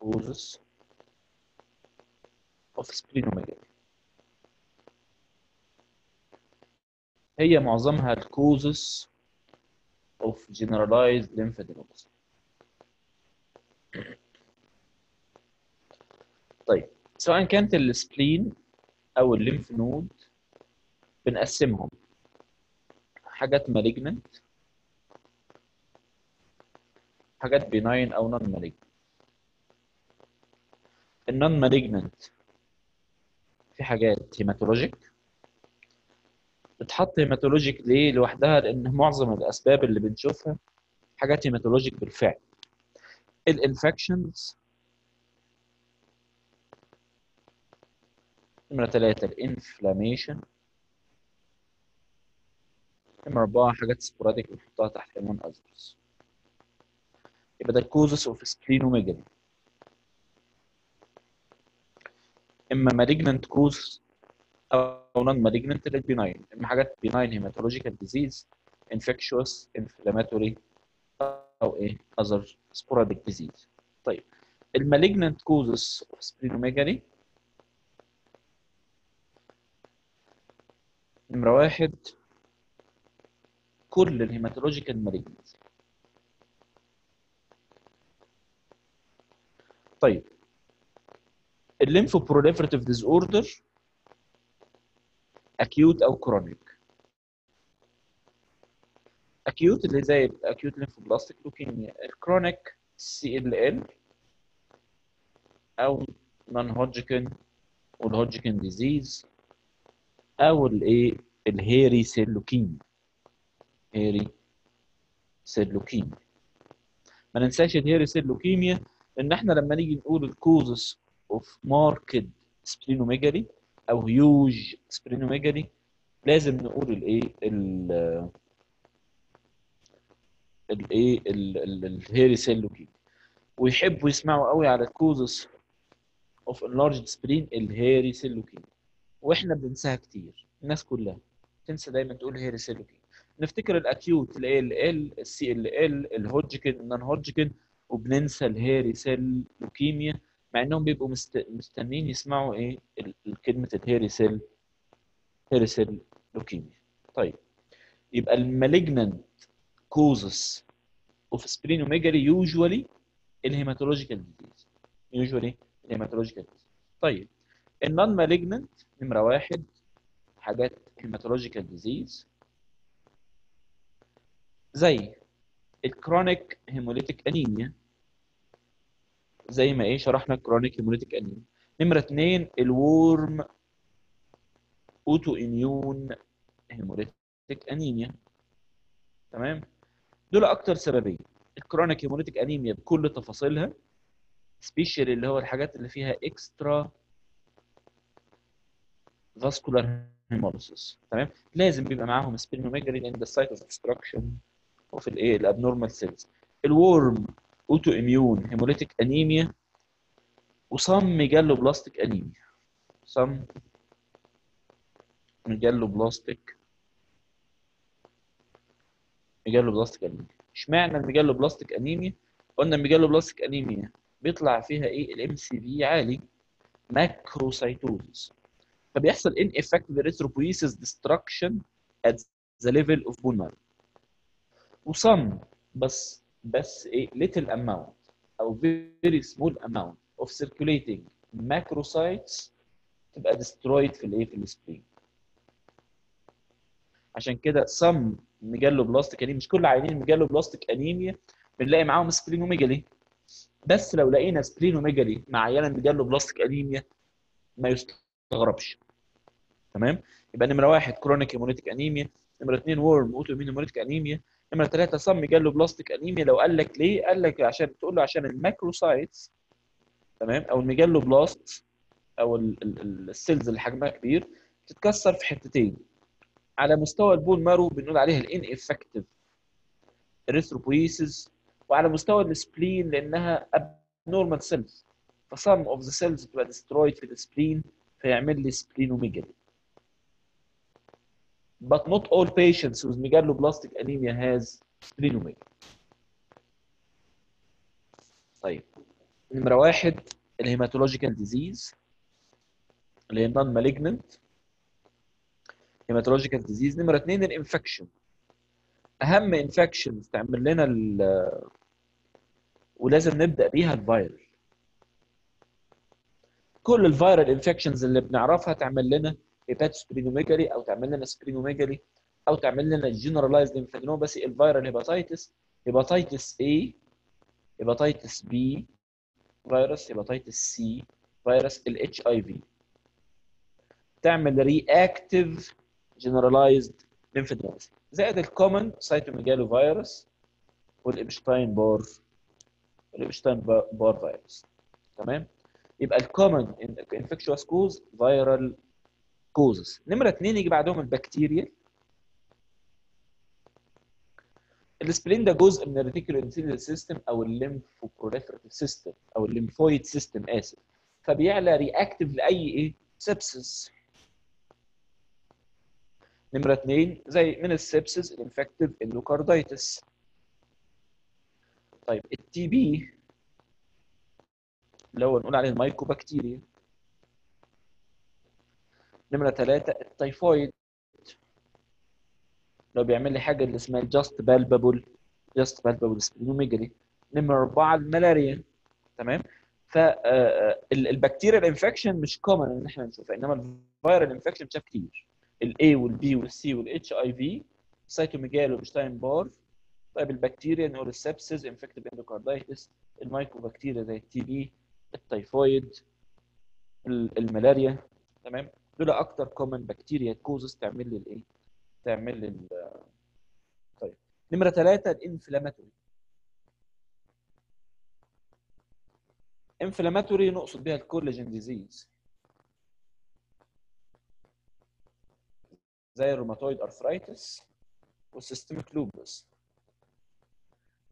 causes of splenomegaly هي معظمها ال causes of generalized lymphadenopathy طيب سواء كانت ال spleen أو ال lymph node بنقسمهم. حاجات malignant حاجات benign أو non-malignant ال non-malignant في حاجات hematologic بتحط hematologic ليه لوحدها؟ لأن معظم الأسباب اللي بنشوفها حاجات hematologic بالفعل. ال infections نمرة ثلاثة ال inflammation. نمرة أربعة حاجات sporadic بنحطها تحت item others يبقى ده ال causes of splenomegaly اما malignant cause أو non malignant لل benign اما حاجات benign hematological disease infectious inflammatory أو إيه other sporadic disease طيب ال malignant causes of splenomegaly نمرة واحد كل ال hematological malignancy طيب ال lymphoproliferative disorder acute أو chronic acute اللي زي ال acute lymphoblastic leukemia ال chronic CLL أو non-Hodgkin وال Hodgkin disease أو الايه ال hairy cell leukemia hairy cell leukemia ما ننساش ال hairy cell leukemia إن إحنا لما نيجي نقول ال causes of marked splenomegaly أو huge splenomegaly لازم نقول الايه ال الايه ال hairy cell leukemia ويحبوا يسمعوا قوي على ال causes of enlarged spleen ال hairy cell leukemia وإحنا بننساها كتير الناس كلها تنسى دايما تقول hairy cell leukemia نفتكر ال acute ال ال ال ال CLL ال Hodgkin ال non-Hodgkin وبننسى ال hairy cell leukemia مع إنهم بيبقوا مست... مستنين يسمعوا إيه؟ ال- كلمة ال hairy cell hairy cell leukemia طيب. يبقى ال malignant causes of splenomegaly usually ال hematological disease usually ال hematological disease طيب. ال non malignant نمرة واحد حاجات hematological disease زي ال chronic hemolytic anemia زي ما إيه شرحنا ال chronic hemolytic anemia نمرة اثنين ال warm autoimmune hemolytic anemia. تمام؟ دول أكتر سببين. ال chronic hemolytic anemia بكل تفاصيلها special اللي هو الحاجات اللي فيها extravascular hemolysis تمام؟ لازم بيبقى معاهم splenomegaly لأن ده site of destruction وفي الايه ال abnormal cells ال warm autoimmune hemolytic anemia و some megaloblastic anemia some megaloblastic megaloblastic anemia اشمعنى ال megaloblastic anemia؟ قلنا ال megaloblastic anemia بيطلع فيها إيه؟ ال MCV عالي. macrocytosis فبيحصل ineffective erythropoiesis destruction at the level of bone marrow. و some بس بس إيه little amount أو very small amount of circulating macrocytes تبقى destroyed في الإيه في ال spleen عشان كده some megaloblastic anemia مش كل عيانين megaloblastic anemia بنلاقي معاهم splenomegaly بس لو لقينا splenomegaly مع megaloblastic anemia ما يستغربش. تمام؟ يبقى نمرة واحد chronic hemolytic anemia نمرة اثنين warm autoimmune hemolytic anemia نمرة ثلاثة some megaloblastic anemia. لو قال لك ليه؟ قال لك عشان تقول له عشان ال macrocytes تمام؟ أو ال megaloblast أو ال- ال- ال- ال cells اللي حجمها كبير تتكسر في حتتين. على مستوى ال bone marrow بنقول عليها ال ineffective erythropoiesis وعلى مستوى ال spleen لأنها abnormal cells. ف some of the cells بتبقى destroyed في ال spleen فيعمل لي splenomegaly but not all patients with megaloblastic anemia has splenomegaly. طيب. نمرة واحد ال hematological disease اللي هي non malignant hematological disease. نمرة اثنين ال infection. أهم infection تعمل لنا ال ولازم نبدأ بيها ال viral. كل ال viral infections اللي بنعرفها تعمل لنا hepatosplenomegaly أو تعمل لنا splenomegaly أو تعمل لنا generalized lymphadenopathy ال viral hepatitis hepatitis A hepatitis B فيروس hepatitis C فيروس ال HIV تعمل reactive generalized lymphadenopathy زائد ال common cytomegalovirus وال Epstein-Barr ال Epstein-Barr virus تمام يبقى ال common infectious cause viral causes. نمرة اثنين يجي بعدهم البكتيريا. ال spleen ده جزء من ال reticuloendothelial system أو ال lymphoproliferative system أو ال lymphoid system آسف. فبيعلى reactive لأي إيه؟ sepsis نمرة اثنين زي من ال sepsis ال infective endocarditis طيب ال TB اللي هو نقول عليه ال mycobacteria نمرة ثلاثة التيفويد لو بيعمل لي حاجة اللي اسمها just palpable just palpable splenomegaly نمرة أربعة الملاريا. تمام؟ فالبكتيريا ال infection مش common إن إحنا نشوفها إنما ال viral infection بتشاف كتير. ال A وال B وال C وال HIV cytomegalo Epstein Barr طيب البكتيريا نقول ال sepsis infective endocarditis ال mycobacteria زي ال TB التيفويد الملاريا. تمام؟ دول أكتر common bacteria causes تعمل لي الإيه؟ تعمل لي طيب. نمرة ثلاثة ال inflammatory. inflammatory نقصد بها ال collagen disease. زي ال rheumatoid arthritis وال systemic lupus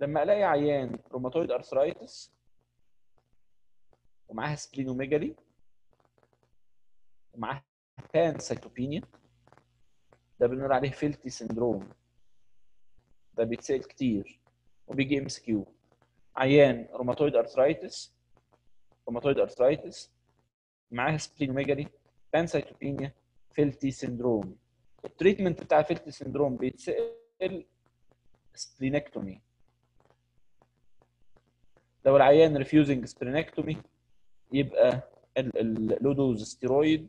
لما ألاقي عيان rheumatoid arthritis ومعاها splenomegaly ومعاها pancytopenia ده بنقول عليه Felty syndrome. ده بيتسأل كتير وبيجي MCQ عيان rheumatoid arthritis rheumatoid arthritis معاها splenomegaly pancytopenia Felty syndrome. ال treatment بتاع Felty syndrome بيتسأل splenectomy لو العيان refusing splenectomy يبقى ال low dose steroid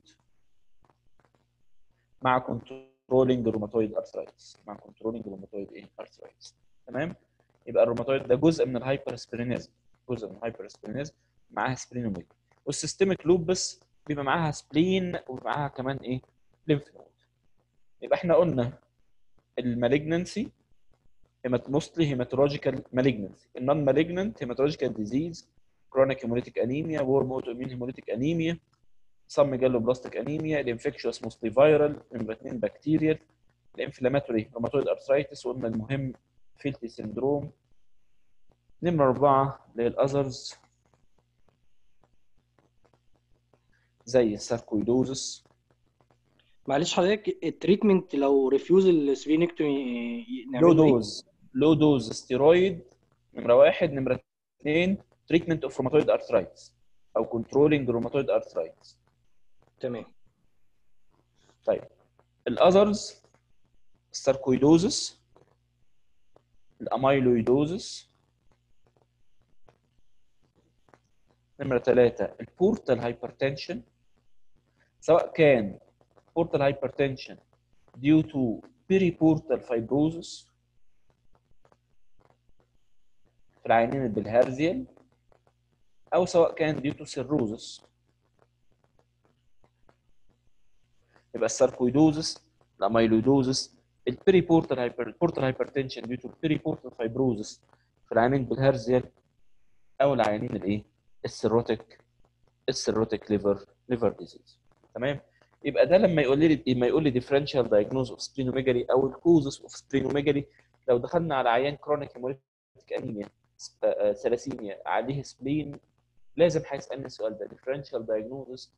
مع controlling rheumatoid arthritis مع controlling rheumatoid إيه؟ arthritis تمام؟ يبقى الروماتويد ده جزء من ال hypersplenism جزء من ال hypersplenism معاها splenomegaly وال systemic lupus بيبقى معاها spleen ومعاها كمان إيه؟ lymph node يبقى إحنا قلنا ال malignancy mostly hematological malignancy ال non malignant hematological disease chronic hemolytic anemia warm autoimmune hemolytic anemia some megaloblastic anemia ال infectious mostly viral نمره اثنين bacterial ال inflammatory rheumatoid arthritis وقلنا المهم Felty syndrome نمرة أربعة اللي هي ال others زي ال sarcoidosis. معلش حضرتك ال treatment لو refuse ال splenectomy low dose. low dose steroid نمرة واحد. نمرة اثنين treatment of rheumatoid arthritis أو controlling rheumatoid arthritis تمام. طيب. ال others ال sarcoidosis ال amyloidosis. نمرة ثلاثة ال portal hypertension. سواء كان portal hypertension due to periportal fibrosis في العيانين bilharzial أو سواء كان due to cirrhosis. يبقى ال sarcoidosis ال amyloidosis ال periportal hyper portal hypertension due to periportal fibrosis في العيانين bilharzial أو العيانين الإيه؟ ال cirrhotic ال cirrhotic liver liver disease تمام؟ يبقى ده لما يقول لي لما يقول لي differential diagnosis of splenomegaly أو ال causes of splenomegaly لو دخلنا على عيان chronic hemolytic anemia thalassemia عليه spleen لازم هيسألني السؤال ده differential diagnosis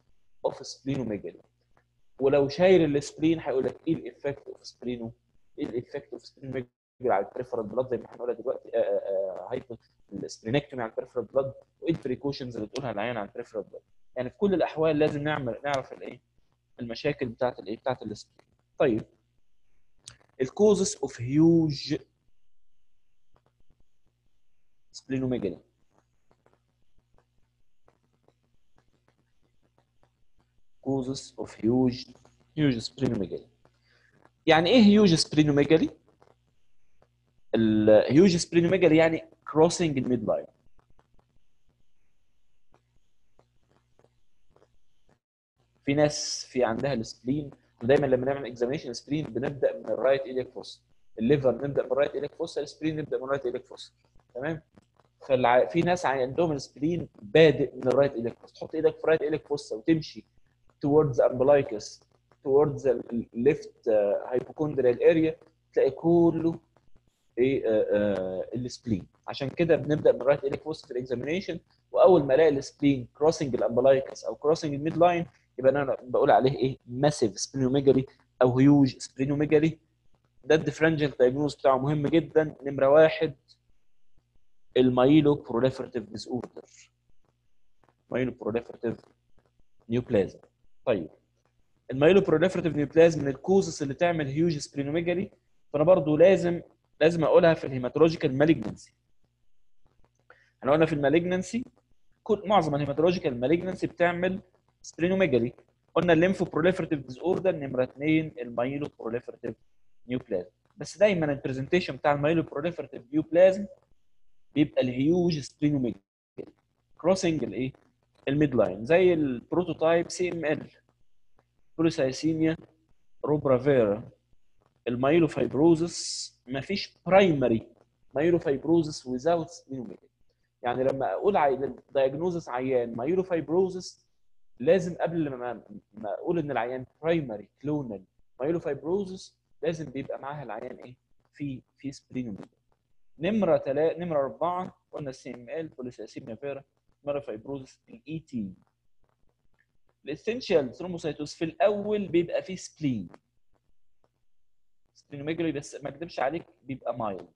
of splenomegaly ولو شايل ال spleen هيقول لك إيه ال effect of spleno إيه ال effect of splenomegaly على ال peripheral blood زي ما إحنا قلنا دلوقتي؟ hyper splenectomy على ال peripheral blood وإيه ال precautions اللي تقولها للعيان على ال peripheral blood يعني في كل الأحوال لازم نعمل نعرف الايه المشاكل بتاعت الايه بتاعت ال spleen طيب. ال causes of huge splenomegaly causes of huge huge splenomegaly يعني إيه huge splenomegaly الهيوج splenomegaly يعني crossing ال midline في ناس في عندها ال spleen ودايما لما نعمل examination spleen بنبدأ من ال right iliac fossa ال liver نبدأ من ال right iliac fossa ال spleen نبدأ من ال right iliac fossa تمام؟ فالع... في ناس عندهم ال spleen بادئ من ال right iliac fossa تحط إيدك في ال right iliac fossa وتمشي. Towards umbilicus towards the left uh, hypochondrial area تلاقي كله إيه ال spleen عشان كده بنبدأ من right iliac fossa في ال examination وأول ما ألاقي ال spleen crossing ال umbilicus أو crossing ال midline يبقى أنا بقول عليه إيه؟ massive splenomegaly أو huge splenomegaly ده ال differential diagnosis بتاعه مهم جدا. نمرة واحد ال myeloproliferative disorder myeloproliferative neoplasm طيب. ال myeloproliferative neoplasm من ال causes اللي تعمل huge splenomegaly فأنا برضو لازم لازم أقولها في ال hematological malignancy إحنا قلنا في ال malignancy كل معظم ال hematological malignancy بتعمل splenomegaly قلنا ال lymphoproliferative disorder نمرة اثنين ال myeloproliferative neoplasm بس دايما ال presentation بتاع ال myeloproliferative neoplasm بيبقى ال huge splenomegaly crossing الايه ال midline زي ال prototype CML polycythemia rubra vera ال myelofibrosis ما فيش primary myelofibrosis without splenomegaly يعني لما أقول. diagnosis عيان myelofibrosis لازم قبل ما ما أقول إن العيان primary clonal myelofibrosis لازم بيبقى معاها العيان إيه؟ في في splenomegaly نمرة تلا... نمرة أربعة قلنا ال CML polycythemia vera myelofibrosis ال ET ال essential thrombocytosis في الأول بيبقى فيه spleen splenomegaly بس ما اكذبش عليك بيبقى mild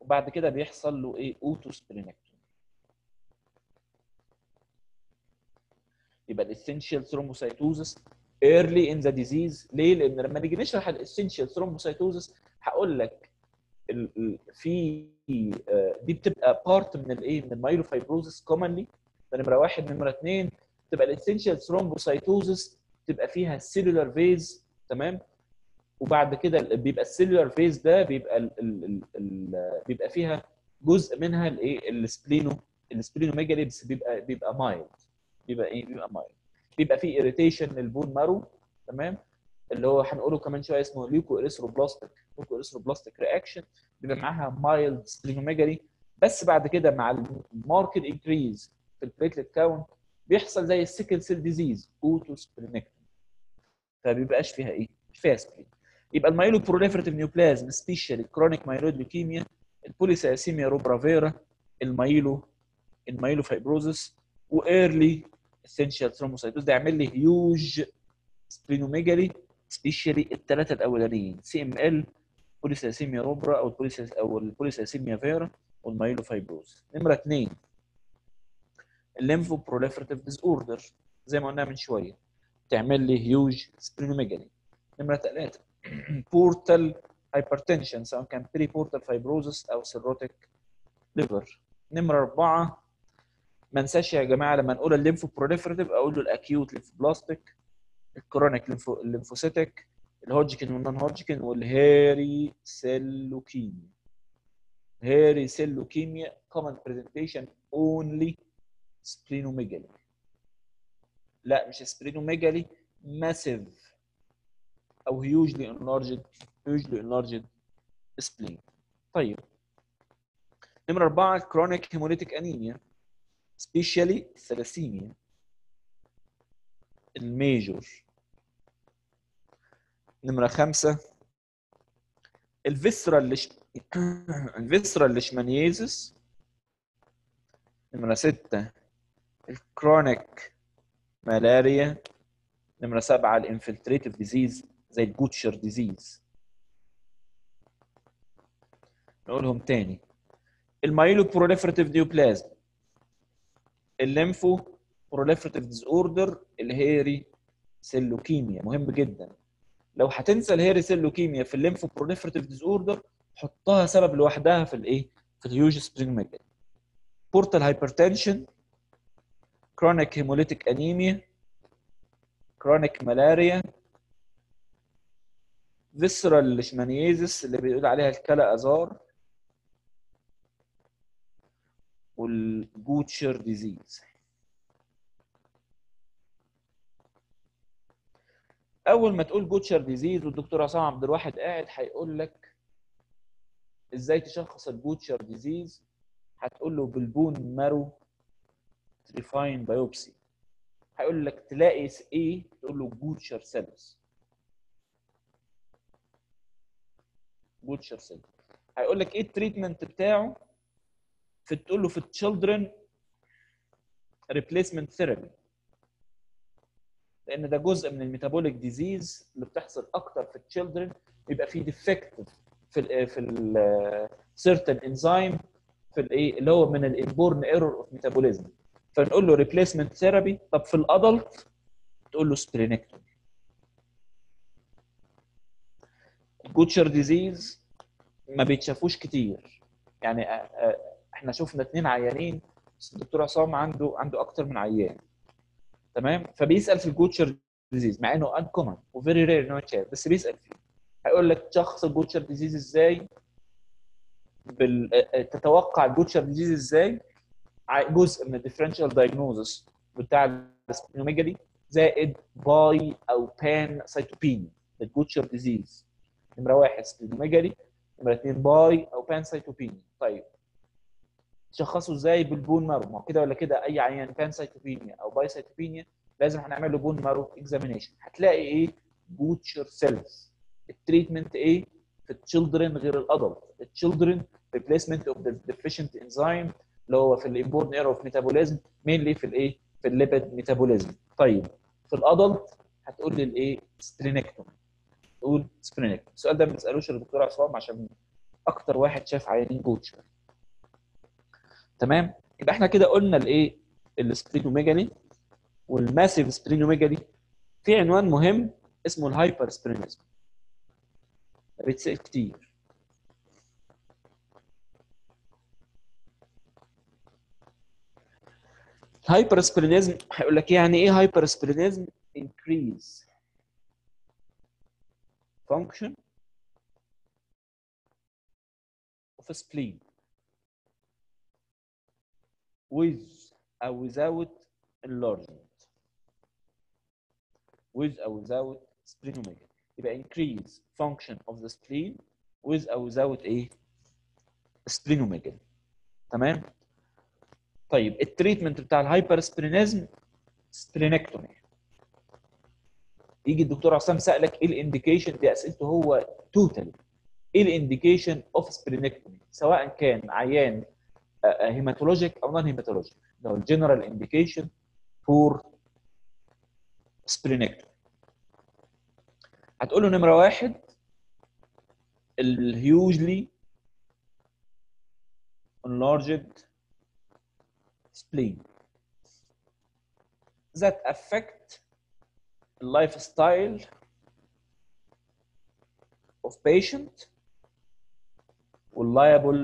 وبعد كده بيحصل له إيه؟ auto splenectomy يبقى ال essential thrombocytosis early in the disease. ليه؟ لأن لما نيجي نشرح ال essential thrombocytosis هقول لك في آه، دي بتبقى part من الايه من ال myelofibrosis commonly ده نمرة واحد. نمرة اثنين تبقى ال essential thrombocytosis تبقى فيها ال cellular phase تمام؟ وبعد كده بيبقى ال cellular phase ده بيبقى ال ال ال ال بيبقى فيها جزء منها الايه ال spleno ال splenomegaly بس بيبقى بيبقى mild بيبقى إيه بيبقى mild بيبقى فيه irritation لل bone marrow تمام؟ اللي هو هنقوله كمان شوية اسمه leuko erythroblastic leuko erythroblastic reaction بيبقى معاها mild splenomegaly بس بعد كده مع ال marked increase في ال platelet count بيحصل زي ال sickle cell disease auto splenectomy فبيبقاش فيها إيه؟ مش فيها spleen يبقى ال myeloproliferative neoplasm especially chronic myeloid leukemia ال polycythemia rubra vera ال myelo ال myelofibrosis و early essential thrombocytosis ده يعمل لي huge splenomegaly especially الثلاثه الأولانيين. CML polycythemia rubra أو ال polycyth أو ال polycythemia vera وال myelofibrosis. نمرة اثنين ال lymphoproliferative disorder زي ما قلنا من شوية. تعمل لي huge splenomegaly نمرة ثلاثة portal hypertension سواء كان periportal fibrosis أو cirrhotic liver نمرة أربعة ما انساش يا جماعة لما نقول ال lymphoproliferative أقول له الاكيوت ليمفوبلاستيك الكرونيك ليمفو الليمفوسيتك الهوجكن والنون هوجكن والهيري سيل لوكيميا هيري سيل لوكيميا common presentation only splenomegaly لا مش splenomegaly massive أو hugely enlarged hugely enlarged spleen طيب نمرة أربعة chronic hemolytic anemia especially thalassemia الميجور نمرة خمسة. ال visceral leish... ال visceral leishmaniasis نمرة ستة. ال chronic malaria نمرة سبعة. ال infiltrative disease زي ال Gaucher disease. نقولهم تاني. ال myeloproliferative neoplasm ال lymphoproliferative disorder ال hairy cell leukemia مهم جدا. لو هتنسى ال hairy cell leukemia في ال lymphoproliferative disorder حطها سبب لوحدها في الإيه؟ في ال huge spleen portal hypertension chronic hemolytic anemia chronic malaria visceral leishmaniasis اللي بيقول عليها ال kala azar وال Gaucher disease أول ما تقول Gaucher disease والدكتور عصام عبد الواحد قاعد هيقول لك إزاي تشخص ال Gaucher disease هتقول له بال bone marrow trephine biopsy هيقول لك تلاقي إيه تقول له Gaucher cells Gaucher cells هيقول لك إيه ال treatment بتاعه؟ في تقول له في ال children replacement therapy لأن ده جزء من ال metabolic disease اللي بتحصل أكتر في ال children بيبقى فيه defect في ال في ال certain enzyme في الايه اللي هو من ال inborn error of metabolism فنقول له replacement therapy طب في ال adult تقول له splenectomy ال Gaucher disease ما بيتشافوش كتير. يعني إحنا شفنا اثنين عيانين بس الدكتور عصام عنده عنده أكتر من عيان. تمام؟ فبيسأل في ال Gaucher disease مع إنه uncommon و very rare إن هو يتشاف بس بيسأل فيه. هيقول لك شخص ال Gaucher disease إزاي؟ بال... تتوقع ال Gaucher disease إزاي؟ جزء من ال differential diagnosis بتاع ال splenomegaly زائد bi أو pancytopenia ال Gaucher disease. نمرة واحد splenomegaly نمرة اثنين bi أو pancytopenia طيب تشخصه إزاي بال bone marrow؟ ما كده ولا كده أي عيان pancytopenia أو bicytopenia لازم هنعمل له bone marrow examination هتلاقي إيه؟ Gaucher cells ال treatment إيه؟ في ال children غير ال adult ال children replacement of the deficient enzyme اللي هو في ال inborn error of metabolism mainly في الإيه؟ في ال lipid metabolism طيب في ال adult هتقول لي الإيه؟ splenectomy تقول splenectomy السؤال ده ما بنسألوش للدكتور عصام عشان أكتر واحد شاف عيانين Gaucher تمام؟ يبقى إحنا كده قلنا الايه؟ ال splenomegaly وال massive splenomegaly في عنوان مهم اسمه ال hypersplenism بيتسأل كتير. الهايبر سبرينيزم هيقول لك يعني إيه هايبر سبرينيزم increase function of spleen. With or without enlargement. With or without splenomegaly يبقى increase function of the spleen with or without a splenomegaly تمام طيب ال treatment بتاع ال hypersplenism splenectomy يجي الدكتور عصام سألك إيه ال indication دي أسئلته هو total إيه ال indication of splenectomy سواء كان عيان hematologic أو non hematologic ده هو ال general indication for splenectomy هتقول له نمرة واحد ال hugely enlarged spleen. That affect the lifestyle of patient liable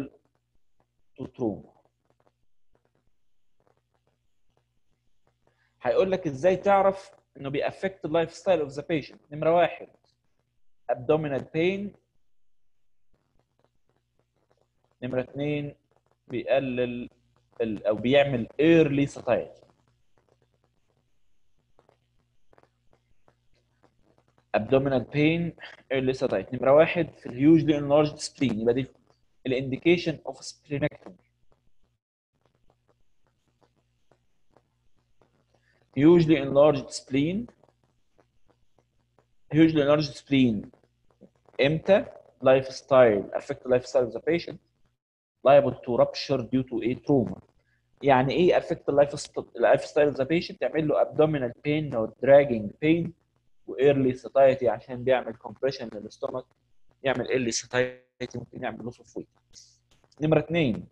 to trauma. هيقول لك إزاي تعرف إنه بي affect ال lifestyle of the patient نمرة واحد. Abdominal pain. نمرة اثنين بيقلل أو بيعمل early satiety abdominal pain early satiety نمرة واحد في ال hugely enlarged spleen. يبقى دي ال indication of splenectomy. Hugely enlarged spleen hugely enlarged spleen إمتى lifestyle affect the lifestyle of the patient liable to rupture due to a trauma يعني إيه affect life- lifestyle of the patient تعمل له abdominal pain or dragging pain early satiety عشان بيعمل compression للستومك يعمل early satiety ممكن يعمل of weight نمرة اثنين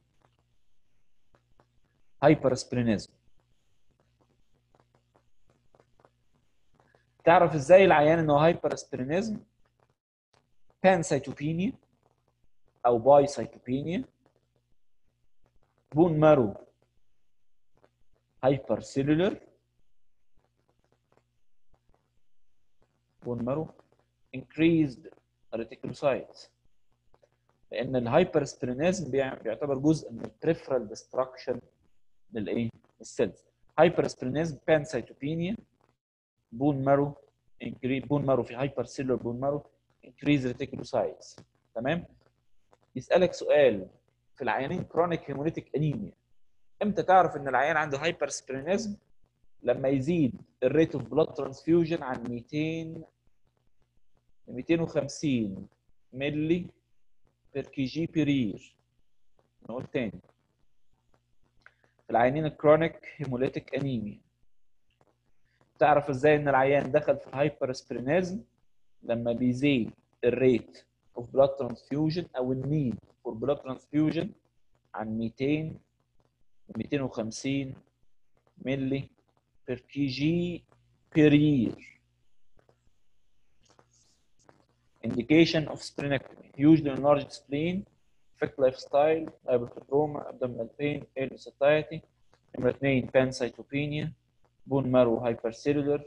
hypersplenism تعرف إزاي العيان انه hypersplenism pancytopenia أو bicytopenia bone marrow hypercellular bone marrow increased reticulocytes. لأن ال hypersplenism بيعتبر جزء من ال peripheral destruction للإيه؟ ال cells hypersplenism pancytopenia bone marrow bone marrow في cellular bone marrow increase reticulocytes. تمام؟ يسألك سؤال. في العيانين chronic hemolytic anemia إمتى تعرف إن العيان عنده hypersplenism لما يزيد ال rate of blood transfusion عن 200 250 ملي per kg per year نقول تاني. في العيانين ال chronic hemolytic anemia تعرف إزاي ان العيان دخل في ال hypersplenism لما بيزيد ال rate of blood transfusion أو ال need for blood transfusion عن 200 250 ملي بير كي جي بير يير indication of splenectomy usually enlarged spleen affect lifestyle hypertrauma abdominal pain ill satiety number 2 pancytopenia bone marrow hypercellular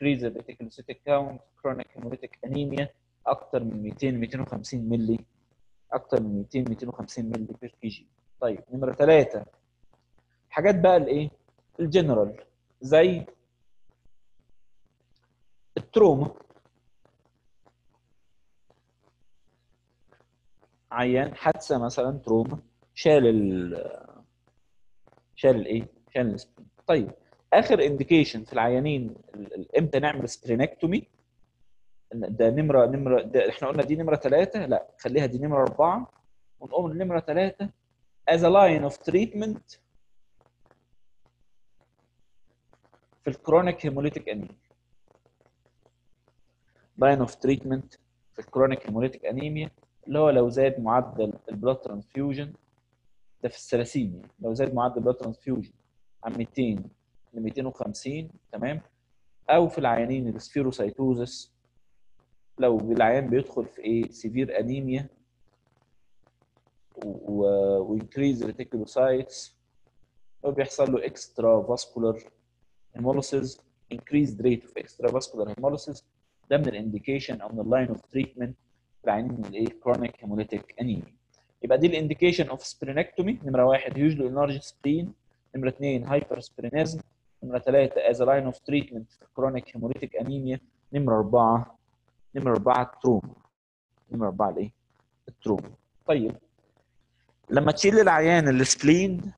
the reticulocytic count chronic hemolytic anemia أكتر من 200 250 ملي أكتر من 200 250 ملي بير كي جي طيب نمرة ثلاثة حاجات بقى الايه الجنرال زي ال trauma. عيان حادثة مثلا trauma شال ال شال الايه شال ال spleen طيب آخر indication في العيانين إمتى نعمل splenectomy ده نمره نمره ده إحنا قلنا دي نمرة ثلاثة لا خليها دي نمرة أربعة ونقوم لنمرة ثلاثة as a line of treatment في ال chronic hemolytic anemia line of treatment في ال chronic hemolytic anemia اللي هو لو زاد معدل ال blood transfusion ده في الثلاسيميا لو زاد معدل ال blood transfusion عن 200 ل 250 تمام؟ أو في العيانين ال spherocytosis لو العيان بيدخل في إيه؟ severe anemia و increase reticulocytes وبيحصل له extravascular hemolysis increased rate of extravascular hemolysis. ده من ال indication أو من ال line of treatment العيانين من الإيه؟ chronic hemolytic anemia. يبقى دي ال indication of splenectomy نمرة واحد hugely enlarged spleen. نمرة اثنين hypersplenism نمره ثلاثة as a line of treatment في chronic hemolytic anemia. نمرة أربعة. نمرة أربعة ال trauma نمرة أربعة الايه؟ ال trauma. طيب. لما تشيل العيان ال spleen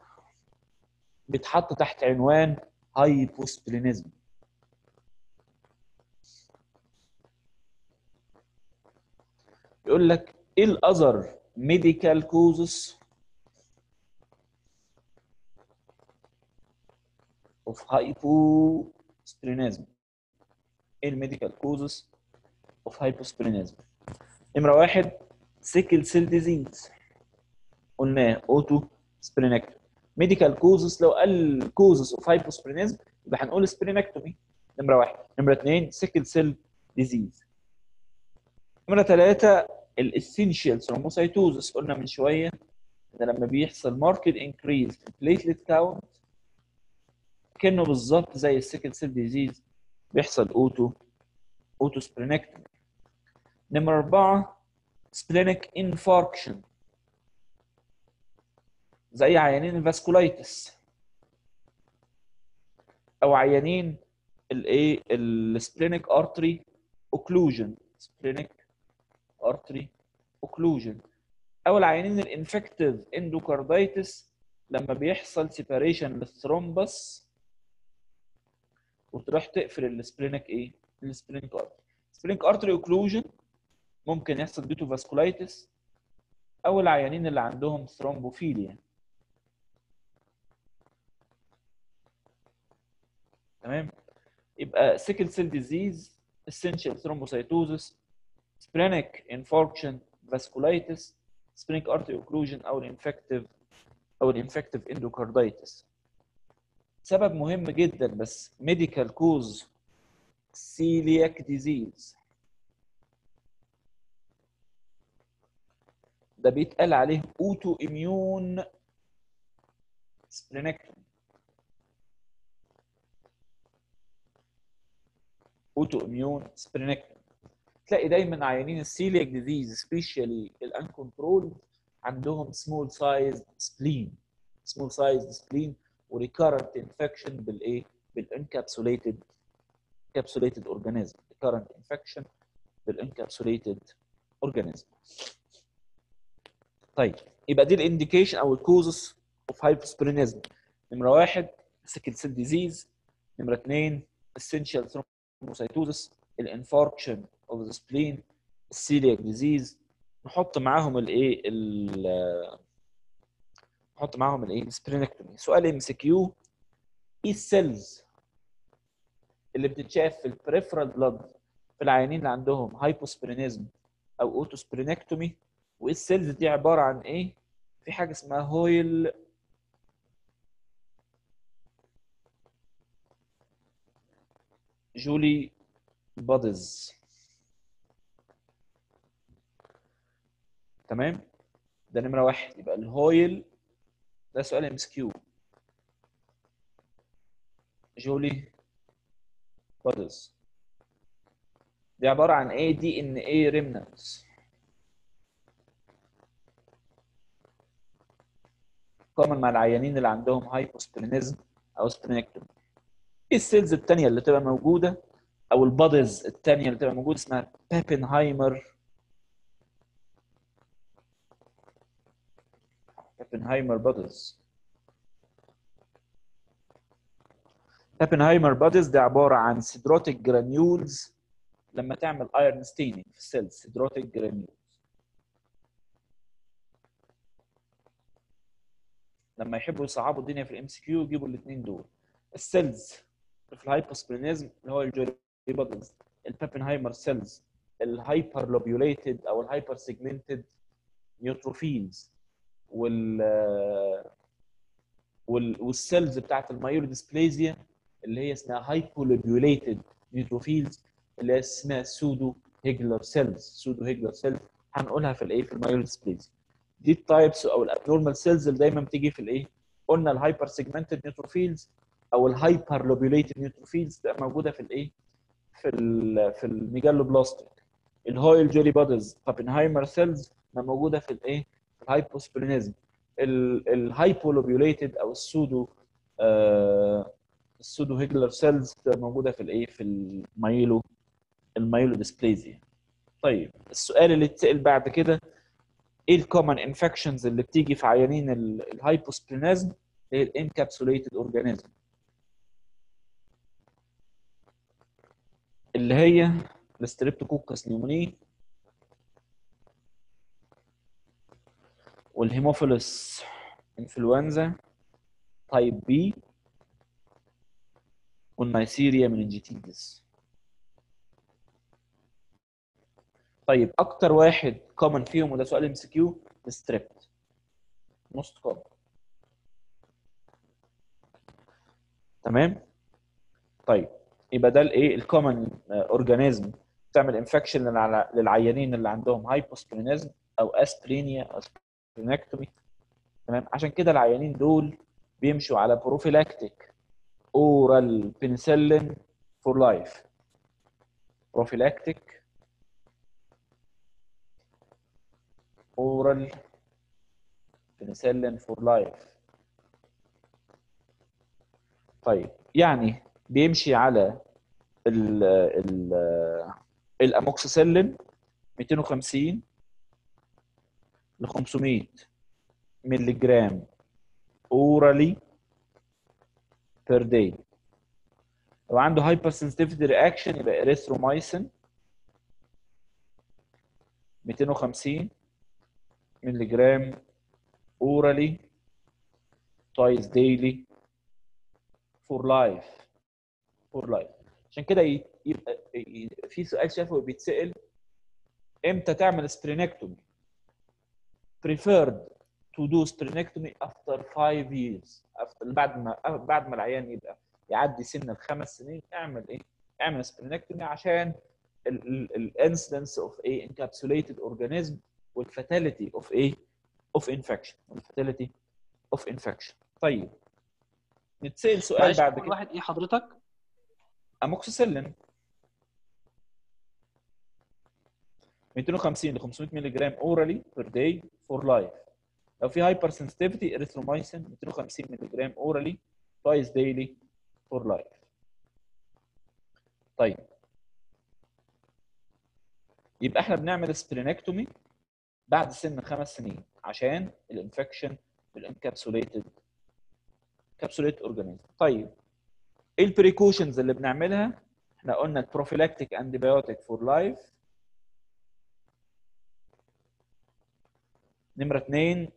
بيتحط تحت عنوان hyposplenism يقول لك إيه ال other medical causes of hyposplenism إيه ال medical causes of hyposplenism نمرة واحد sickle cell disease قلناه autosplenectomy medical causes لو قال causes of hyposplenism يبقى هنقول splenectomy نمرة واحد. نمرة اثنين sickle cell disease نمرة ثلاثة ال essential thrombocytosis قلنا من شوية إن لما بيحصل marked increase في ال platelet count كأنه بالظبط زي ال sickle cell disease بيحصل auto autosplenectomy نمرة أربعة splenic infarction زي عيانين ال vasculitis. أو عيانين الايه ال splenic artery occlusion splenic artery occlusion أو العيانين ال infective endocarditis لما بيحصل separation لل thrombus وتروح تقفل ال splenic إيه؟ ال splenic artery splenic artery occlusion ممكن يحصل due to vasculitis أو العيانين اللي عندهم thrombophilia تمام؟ يبقى sickle cell disease essential thrombocytosis splenic infarction vasculitis splenic artery occlusion أو ال infective أو ال infective endocarditis سبب مهم جدا بس medical cause celiac disease. ده بيتقال عليه autoimmune splenectomy autoimmune splenectomy تلاقي دايما عيانين ال celiac disease specially ال uncontrolled عندهم small size spleen small size spleen و recurrent infection بالايه؟ بال encapsulated encapsulated organism. recurrent infection بال encapsulated organism. طيب يبقى دي ال indication أو ال causes of hyposplenism نمرة واحد sickle cell disease نمرة اثنين essential thrombocytosis. ال infarction of the spleen ال celiac disease نحط معاهم الايه؟ ال- نحط معاهم الايه ال splenectomy. سؤال MCQ إيه ال cells اللي بتتشاف في ال peripheral blood في العيانين اللي عندهم hyposplenism أو autosplenectomy وايه ال cells دي عبارة عن إيه؟ في حاجة اسمها Howell-Jolly bodies تمام؟ ده نمرة واحد. يبقى ال Howell ده سؤال MCQ. Jolly bodies دي عبارة عن إيه DNA remnants common مع العيانين اللي عندهم hyposplenism أو splenectomy إيه ال cells الثانية اللي تبقى موجودة؟ أو ال bodies الثانية اللي تبقى موجودة اسمها Pappenheimer Pappenheimer bodies Pappenheimer bodies دي عبارة عن siderotic granules لما تعمل iron staining في ال cells siderotic granules لما يحبوا يصعبوا الدنيا في ال MCQ يجيبوا الاثنين دول. ال cells في ال hyposplenism اللي هو ال Jolly bodies ال Pappenheimer cells ال hyperlobulated أو ال hypersegmented neutrophils وال وال وال cells بتاعت المايولو ديسبليزيا اللي هي اسمها hypolobulated neutrophils اللي هي اسمها pseudo-Pelger cells pseudo-Pelger cells هنقولها في الإيه؟ في المايولو ديسبليزيا دي ال types أو ال abnormal cells اللي دايما بتيجي في الإيه؟ قلنا ال hypersegmented neutrophils أو ال hyperlobulated neutrophils تبقى موجودة في الإيه؟ في ال في ال megaloblastic. ال Howell-Jolly bodies Pappenheimer cells موجودة في الإيه؟ ال hyposplenism ال hypolobulated أو ال pseudo آه ال pseudo-Pelger cells موجودة في الإيه؟ في ال myelo ال myelodysplasia. طيب السؤال اللي اتسال بعد كده إيه ال common infections اللي بتيجي في عيانين ال hyposplenism هي ال encapsulated organism اللي هي ال streptococcus pneumoniae وال haemophilus influenzae type B وال neisseria meningitidis طيب أكتر واحد common فيهم وده سؤال MCQ ال strept most common تمام؟ طيب يبقى ده الإيه؟ ال common organism تعمل infection للعيانين اللي عندهم hyposplenism أو asplenia أو splenectomy تمام؟ عشان كده العيانين دول بيمشوا على prophylactic oral penicillin for life prophylactic oral penicillin for life. طيب يعني بيمشي على ال ال الاموكسيسيلين 250 ل 500 مللي جرام orally per day لو عنده hypersensitivity reaction يبقى اريثرومايسين 250 مللي جرام orally twice daily for life for life عشان كده يبقى في سؤال شافه بيتسأل إمتى تعمل splenectomy preferred to do splenectomy after 5 years after بعد ما بعد ما العيان يبقى يعدي سن الخمس سنين اعمل إيه؟ اعمل splenectomy عشان ال incidence of إيه encapsulated organism وال fatality of إيه؟ of infection وال fatality of infection طيب نتسأل سؤال بعد كده واحد إيه حضرتك أموكسيسيلين 250 ل 500 مللي جرام orally per day for life لو في hypersensitivity erythromycin 250 مللي جرام orally twice daily for life طيب. يبقى إحنا بنعمل splenectomy بعد سن خمس سنين عشان ال infection بال encapsulated capsulate organism طيب. إيه ال precautions اللي بنعملها؟ إحنا قلنا ال prophylactic antibiotic for life نمرة اتنين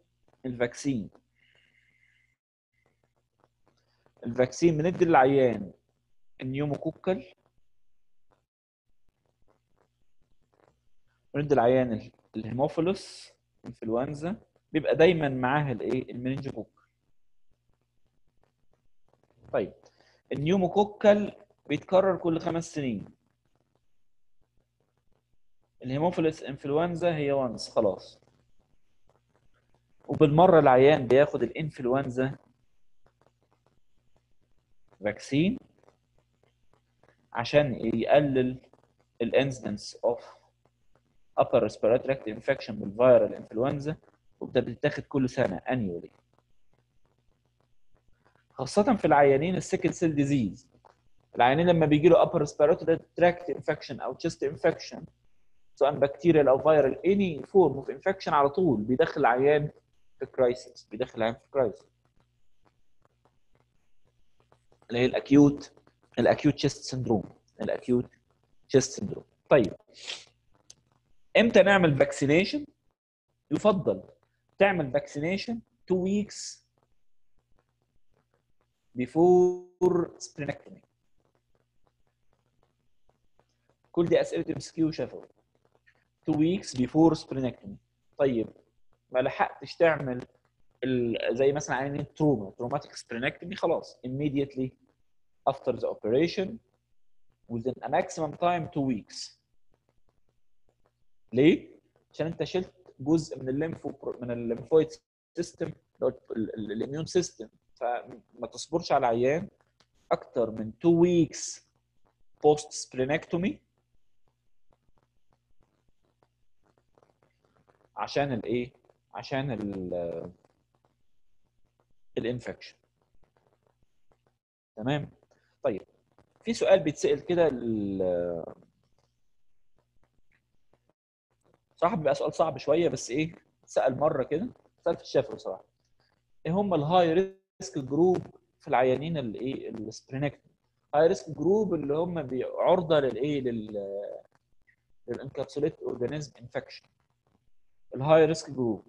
ال vaccine. ال vaccine بندي للعيان ال pneumococcal بندي العيان ال- ال Haemophilus influenza بيبقى دايما معاه الإيه؟ ال meningococcal طيب ال pneumococcal بيتكرر كل خمس سنين. ال Haemophilus influenza هي once خلاص. وبالمرة العيان بياخد الإنفلونزا vaccine عشان يقلل ال incidence of upper respiratory tract infection بال viral influenza وده بتتاخد كل سنة annually. خاصة في العيانين ال sickle cell disease العيانين لما بيجي له upper respiratory tract infection أو chest infection سواء bacterial أو viral any form of infection على طول بيدخل العيان في crisis بيدخل العيان في crisis اللي هي ال acute ال acute chest syndrome ال acute chest syndrome طيب. إمتى نعمل vaccination يفضل تعمل vaccination 2 weeks before splenectomy. كل دي أسئلة MCQ شفوي 2 weeks before splenectomy. طيب. ما لحقتش تعمل زي مثلا عيان trauma traumatic splenectomy خلاص immediately after the operation within a maximum time 2 weeks ليه؟ عشان أنت شلت جزء من ال lympho من ال lymphoid system ال immune system فما تصبرش على العيان أكتر من 2 weeks post splenectomy عشان الإيه؟ عشان ال ال infection تمام؟ طيب في سؤال بيتسأل كده صراحة بيبقى سؤال صعب شوية بس إيه سأل مرة كده سأل في الشفوي صراحة إيه هم ال high risk group في العيانين الايه ال splenectomy high risk group اللي هم عرضة للايه لل لل encapsulated organism infection ال high risk group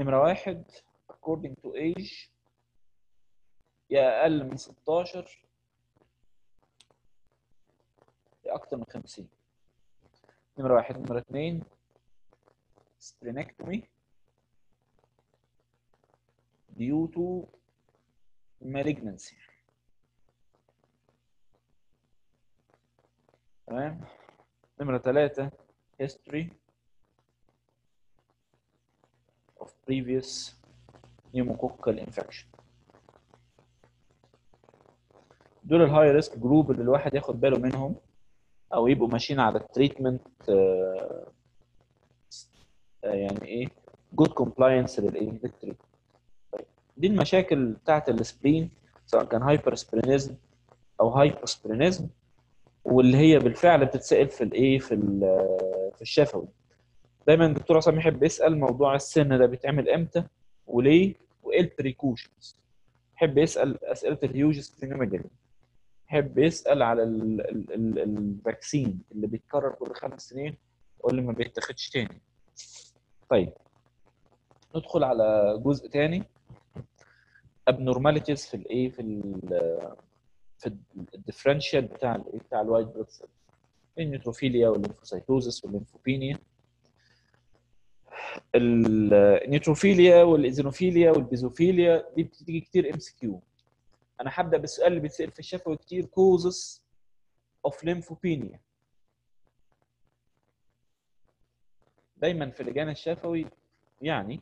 نمرة واحد according to age يا أقل من 16 يا أكتر من 50 نمرة واحد. نمرة اتنين splenectomy. due to malignancy. تمام؟ نمرة ثلاثة history. Of previous pneumococcal infection. دول ال high risk group اللي الواحد ياخد باله منهم أو يبقوا ماشيين على ال treatment يعني إيه good compliance للإيه طيب دي المشاكل بتاعت ال spleen سواء كان hypersplenism أو hyposplenism واللي هي بالفعل بتتسأل في الإيه في ال- في الشفوي. دايما الدكتور عصام يحب يسأل موضوع السن ده بيتعمل إمتى وليه وإيه ال precautions يحب يسأل أسئلة ال huge splenomegaly يحب يسأل على ال- ال- ال- ال vaccine اللي بيتكرر كل خمس سنين واللي ما بيتاخدش تاني. طيب ندخل على جزء تاني. abnormalities في الإيه؟ في ال في ال differential بتاع الايه بتاع الوايت بلاد سيل النيوتروفيليا والليمفوسيتوزس والليمفوبينيا. ال neutrophilia وال eosinophilia وال basophilia دي بتيجي كتير MCQ أنا هبدا بالسؤال اللي بيتسأل في الشفوي كتير causes of lymphopenia دايما في اللجان الشفوي يعني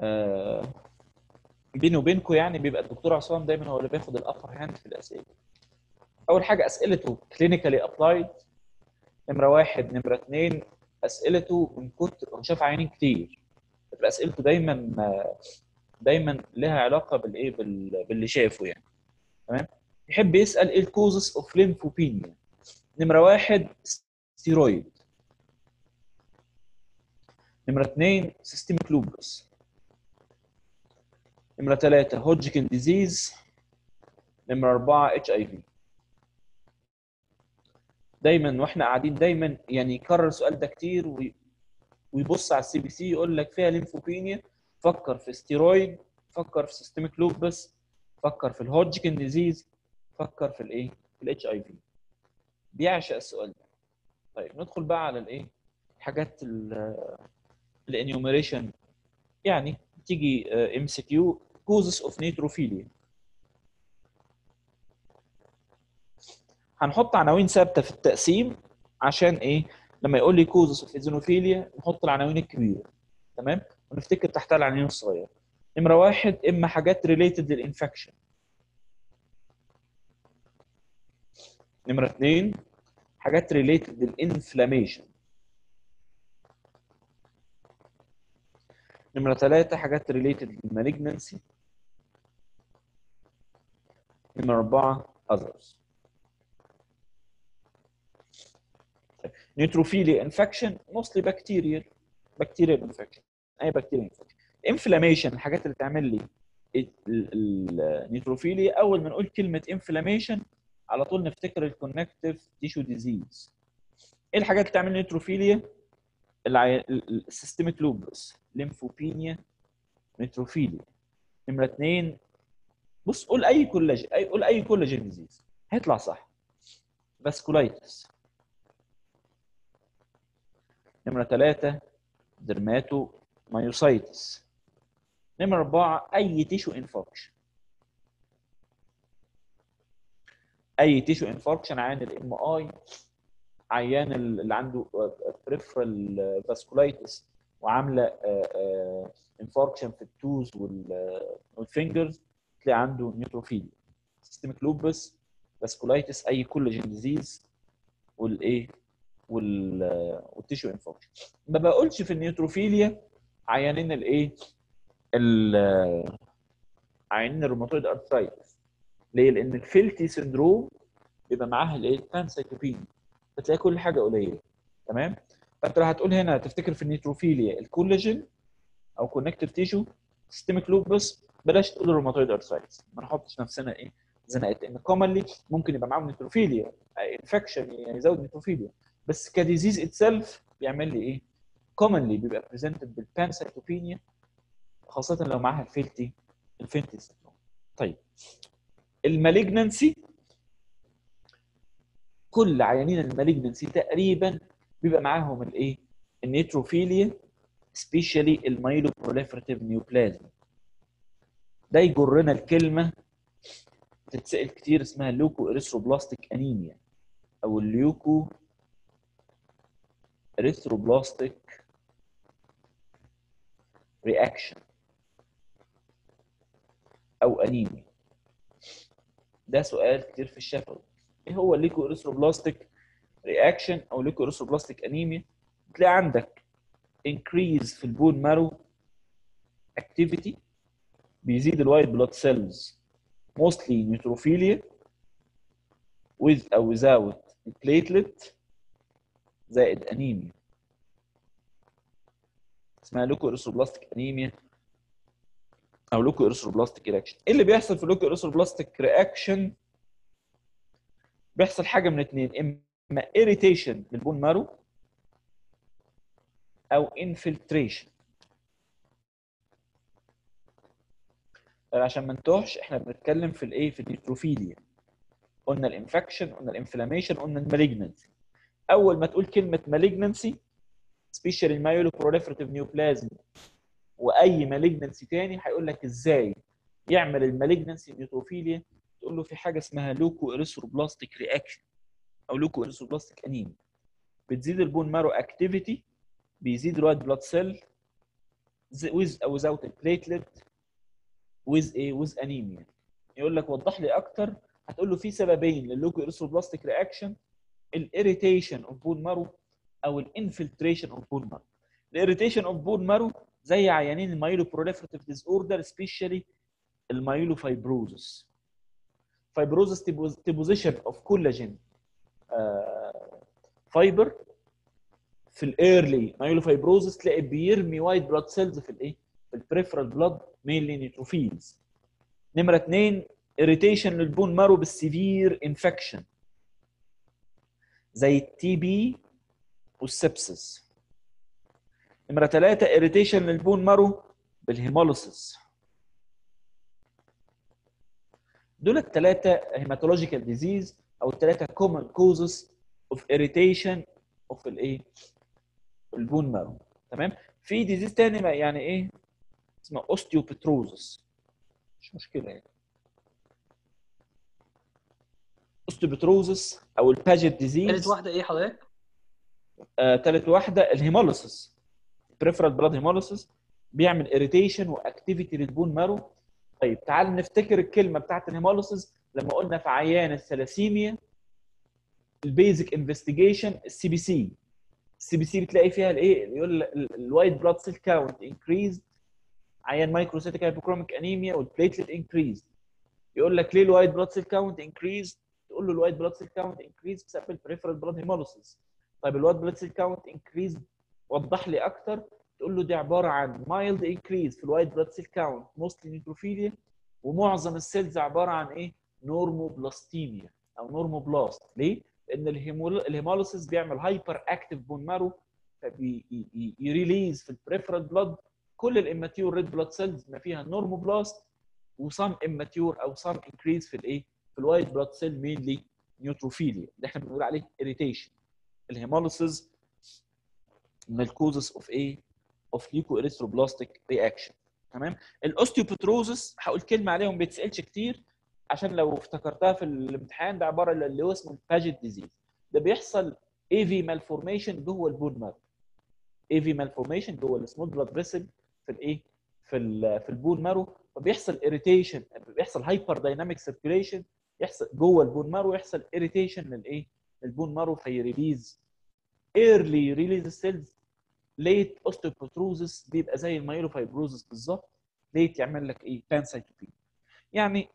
آه بيني وبينكم يعني بيبقى الدكتور عصام دايما هو اللي بياخد ال upper hand في الأسئلة. أول حاجة أسئلته clinically applied نمرة واحد نمرة اثنين أسئلته من كتر هو شاف عيانين كتير. بتبقى أسئلته دايما دايما لها علاقة بالإيه؟ بال- باللي شافه يعني. تمام؟ يحب يسأل إيه ال causes of lymphopenia نمرة واحد ستيرويد نمرة اثنين systemic lupus نمرة ثلاثة Hodgkin disease نمرة أربعة HIV دايما وإحنا قاعدين دايما يعني يكرر السؤال ده كتير وي- ويبص على ال CBC يقول لك فيها lymphopenia فكر في ستيرويد فكر في systemic lupus فكر في ال Hodgkin disease فكر في الايه؟ في ال HIV بيعشق السؤال ده. طيب ندخل بقى على الايه؟ حاجات ال enumeration يعني تيجي MCQ causes of neutrophilia هنحط عناوين ثابتة في التقسيم عشان إيه؟ لما يقول لي causes of eosinophilia نحط العناوين الكبيرة. تمام؟ ونفتكر تحتها العناوين الصغيرة. نمرة واحد إما حاجات related لل infection نمرة اثنين حاجات related لل inflammation نمرة ثلاثة حاجات related لل malignancy نمرة أربعة others. neutrophilia infection mostly bacterial bacterial infection أي bacterial infection inflammation الحاجات اللي تعمل لي ال neutrophilia أول ما نقول كلمة inflammation على طول نفتكر ال connective tissue disease إيه الحاجات اللي تعمل neutrophilia ال systemic lupus lymphopenia neutrophilia نمرة اثنين بص قول أي كولاجين قول أي collagen disease هيطلع صح. vasculitis نمرة ثلاثة dermatomyositis نمرة أربعة أي tissue infarction أي tissue infarction عيان ال MI عيان اللي عنده peripheral vasculitis وعاملة infarction في ال toes وال fingers تلاقي عنده neutrophilia systemic lupus vasculitis أي collagen disease والإيه؟ وال وال tissue infarction ما بقولش في ال neutrophilia عيانين الايه ال عيانين ال rheumatoid arthritis ليه؟ لأن ال Felty syndrome بيبقى معاها الايه ال pancytopenia فتلاقي كل حاجة قليلة. تمام؟ فأنت لو هتقول هنا تفتكر في ال neutrophilia ال collagen أو connective tissue systemic lupus بلاش تقول ال rheumatoid arthritis ما نحطش نفسنا إيه؟ زنقت لأن commonly ممكن يبقى معاهم neutrophilia infection يعني يزود neutrophilia. بس ك disease itself بيعمل لي إيه؟ commonly بيبقى presented بال pancytopenia خاصة لو معاها ال Felty ال Felty. طيب ال malignancy كل عيانين ال malignancy تقريبا بيبقى معاهم الايه؟ ال neutrophilia specially ال myeloproliferative neoplasm ده يجرنا الكلمة بتتسأل كتير اسمها leukoerythroblastic anemia أو ال leuko erythroblastic reaction أو انيميا ده سؤال كتير في الشفوي. إيه هو ال leukoerythroblastic reaction أو leukoerythroblastic anemia تلاقي عندك increase في ال bone marrow activity بيزيد ال white blood cells mostly neutrophilia with or without platelet زائد أنيميا. اسمها leukoerythroblastic anemia أو leukoerythroblastic reaction. إيه اللي بيحصل في leukoerythroblastic reaction؟ بيحصل حاجة من اثنين إما irritation لل bone marrow أو infiltration عشان ما نتوهش إحنا بنتكلم في الإيه؟ في ال neutrophilia قلنا ال infection قلنا ال inflammation قلنا ال malignancy أول ما تقول كلمة malignancy special myeloproliferative neoplasm وأي malignancy تاني هيقول لك إزاي يعمل ال malignancy neutrophilia تقول له في حاجة اسمها leukoerythroblastic reaction أو leukoerythroblastic anemia بتزيد ال bone marrow activity بيزيد ال white blood cell with أو without ال platelet with a with anemia. يقول لك وضح لي أكتر هتقول له في سببين لل leukoerythroblastic reaction ال irritation of bone marrow أو ال infiltration of bone marrow ال irritation of bone marrow زي عيانين ال myeloproliferative disorder specially ال myelofibrosis fibrosis deposition of collagen fiber في ال early myelofibrosis تلاقي بيرمي white blood cells في الإيه؟ في ال peripheral blood mainly neutrophils نمرة اثنين irritation لل bone marrow بال severe infection زي ال TB وال sepsis نمرة ثلاثة irritation لل bone marrow بال hemolysis دول الثلاثة hematological disease أو الثلاثة common causes of irritation of الايه؟ ال bone marrow تمام؟ في disease تاني يعني إيه؟ اسمها osteopetrosis مش مشكلة يعني osteopetrosis أو ال Paget disease ثالث واحدة إيه حضرتك؟ آه، تالت واحدة ال hemolysis peripheral blood hemolysis بيعمل irritation و activity لل bone marrow طيب تعال نفتكر الكلمة بتاعت ال hemolysis لما قلنا في عيان الثلاسيميا. ال basic investigation ال CBC ال CBC بتلاقي فيها الإيه؟ يقول ال white blood cell count increase عيان microcytic hypochromic anemia وال platelet increase يقول لك ليه ال white blood cell count increase تقول له ال white blood cell count increase بسبب ال peripheral blood hemolysis طيب ال white blood cell count increase وضح لي أكتر تقول له دي عبارة عن mild increase في ال white blood cell count mostly neutrophilia ومعظم ال cells عبارة عن إيه؟ normoblastemia أو normoblast ليه؟ لأن ال hemol- ال hemolysis بيعمل hyperactive bone marrow فبي release في ال peripheral blood كل ال immature red blood cells ما فيها normoblast و some immature أو some increase في الإيه؟ في ال white blood cell mainly neutrophilia اللي إحنا بنقول عليه irritation ال hemolysis one of إيه of leukoerythroblastic reaction تمام؟ ال osteopetrosis هقول كلمة عليهم ما بيتسألش كتير عشان لو افتكرتها في الامتحان ده عبارة اللي هو اسمه ال Paget disease. ده بيحصل AV malformation جوه ال bone marrow. AV malformation جوه ال small blood vessel في الايه؟ في في ال bone marrow. فبيحصل irritation بيحصل hyperdynamic circulation يحصل جوه ال bone marrow يحصل irritation للايه لل bone marrow في release early release ال cells late osteopetrosis بيبقى زي ال myelofibrosis بالظبط late يعمل لك إيه؟ pancytopenia يعني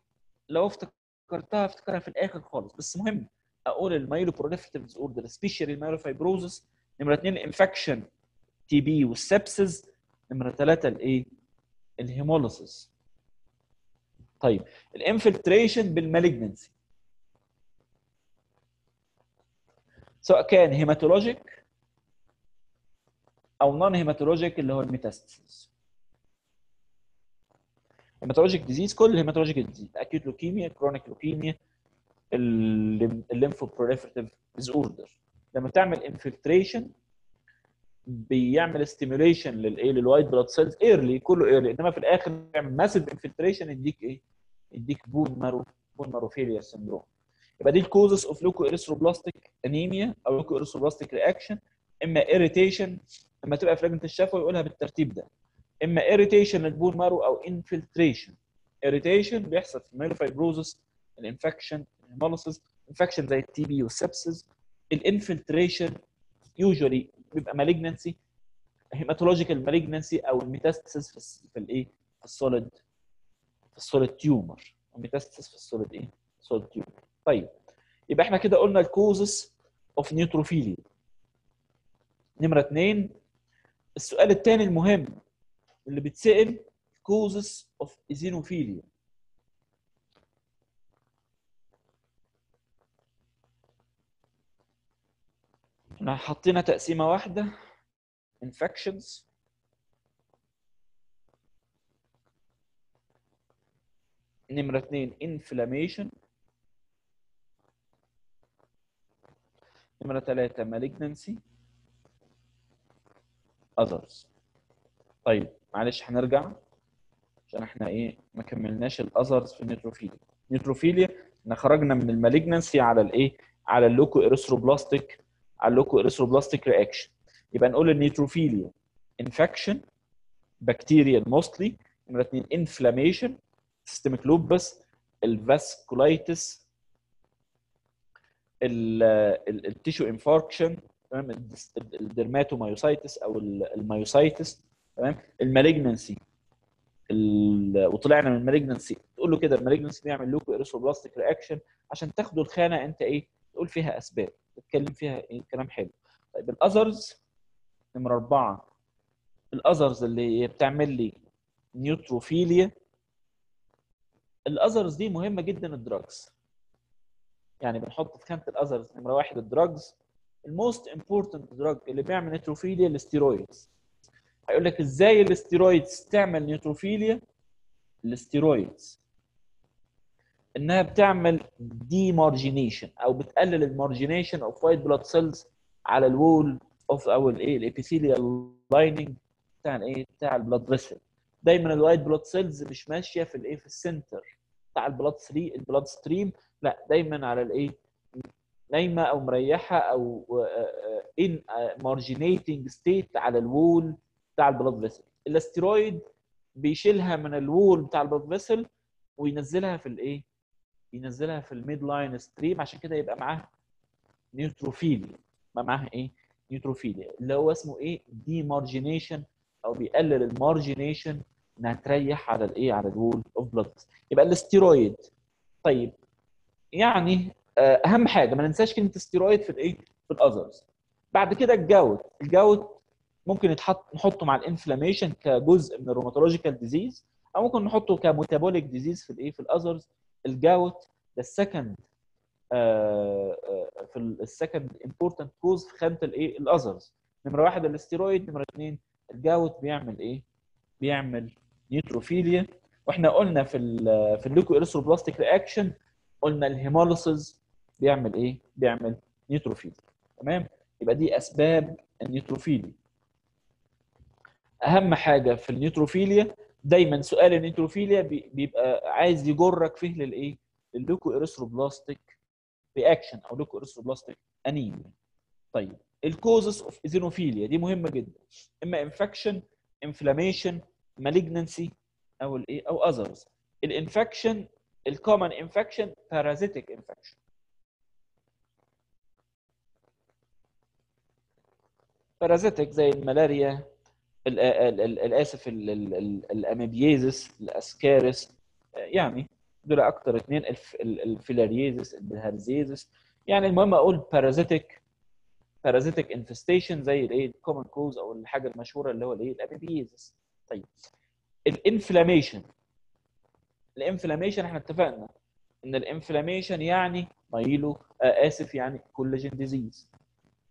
لو افتكرتها افتكرها في الآخر خالص. بس مهم أقول ال myeloproliferative disorder special ال myelofibrosis. نمرة اثنين ال infection TB وال sepsis نمرة ثلاثة الايه؟ ال hemolysis طيب ال infiltration بال malignancy. سواء كان hematologic أو non hematologic اللي هو ال metastasis hematologic disease كل ال hematologic disease acute leukemia chronic leukemia ال lymphoproliferative disorder لما تعمل infiltration بيعمل stimulation للإيه لل white blood cells early كله early إنما في الآخر بيعمل massive infiltration يديك إيه؟ يديك bone marrow bone marrow failure syndrome يبقى دي ال causes of leukoerythroblastic anemia أو leukoerythroblastic reaction إما irritation لما تبقى في لجنه الشفوي يقولها بالترتيب ده. إما irritation لل bone marrow أو infiltration irritation بيحصل في ال myelofibrosis ال infection ال hemolysis infection زي ال TB وال sepsis ال infiltration usually بيبقى malignancy hematological malignancy أو ال metastasis في الإيه؟ في السوليد في السوليد تيومر الميتاستاسيس في السوليد إيه؟ سوليد تيومر طيب يبقى إحنا كده قلنا ال causes of neutrophilia نمرة اثنين السؤال الثاني المهم اللي بيتسأل causes of eosinophilia إحنا حطينا تقسيمة واحدة. Infections. نمرة اثنين inflammation. نمرة ثلاثة malignancy. Others. طيب معلش هنرجع عشان إحنا إيه ما كملناش ال others في ال neutrophilia neutrophilia إحنا خرجنا من ال malignancy على الايه على ال leukoerythroblastic على ال leukoerythroblastic reaction يبقى نقول ال neutrophilia infection bacterial mostly نمرة اثنين inflammation systemic lupus ال vasculitis ال tissue infarction تمام ال dermatomyositis أو ال myositis تمام ال malignancy وطلعنا من ال malignancy. تقول له كده ال malignancy بيعمل leukoerythroblastic reaction عشان تاخدوا الخانة أنت إيه؟ تقول فيها أسباب. تتكلم فيها إيه؟ كلام حلو. طيب ال others نمرة أربعة. ال others اللي بتعمل لي neutrophilia ال others دي مهمة جدا ال drugs يعني بنحط في خانة ال others نمرة واحد ال drugs ال most important drug اللي بيعمل neutrophilia ال steroids هيقول لك إزاي ال steroids تعمل neutrophilia ال steroids إنها بتعمل demargination أو بتقلل ال margination of white blood cells على ال wall of أو الايه ال epithelial lining بتاع الإيه بتاع ال blood vessel دايما ال white blood cells مش ماشية في الإيه في ال center بتاع ال blood stream ال blood stream لا دايما على الايه نايمة أو مريحة أو in marginating state على ال wall بتاع ال blood vessel ال steroid بيشيلها من ال wall بتاع ال blood vessel وينزلها في الايه ينزلها في ال midline stream عشان كده يبقى معاه neutrophilia يبقى معاه إيه؟ neutrophilia اللي هو اسمه إيه؟ demargination أو بيقلل ال margination إنها تريح على الإيه؟ على ال wall of blood يبقى الاستيرويد. طيب يعني أهم حاجة ما ننساش كلمة استيرويد في الإيه؟ في ال others بعد كده ال gout. ال gout ممكن يتحط نحطه مع ال inflammation كجزء من ال rheumatological disease أو ممكن نحطه ك metabolic disease في الإيه؟ في ال others ال gout ده ال second في ال second important cause في خانة الايه؟ ال others نمرة واحد الاستيرويد نمرة اثنين ال gout بيعمل إيه؟ بيعمل neutrophilia وإحنا قلنا في ال في ال leukoerythroblastic reaction قلنا ال hemolysis بيعمل إيه؟ بيعمل neutrophilia تمام؟ يبقى دي أسباب ال neutrophilia أهم حاجة في ال neutrophilia دايما سؤال ال neutrophilia بيبقى عايز يجرك فيه للإيه؟ ال leukoerythroblastic reaction أو leukoerythroblastic anemia طيب ال causes of eosinophilia دي مهمة جدا. إما infection inflammation malignancy أو الايه أو others ال infection ال common infection parasitic infection parasitic زي الملاريا الاسف ال amoebiasis الأسكارس يعني دول أكتر اثنين ال filariasis ال bilharziasis يعني المهم أقول parasitic parasitic infestation زي الايه ال common cause أو الحاجة المشهورة اللي هو الايه ال amoebiasis طيب ال inflammation ال inflammation إحنا اتفقنا إن ال inflammation يعني myelo آه آسف يعني collagen disease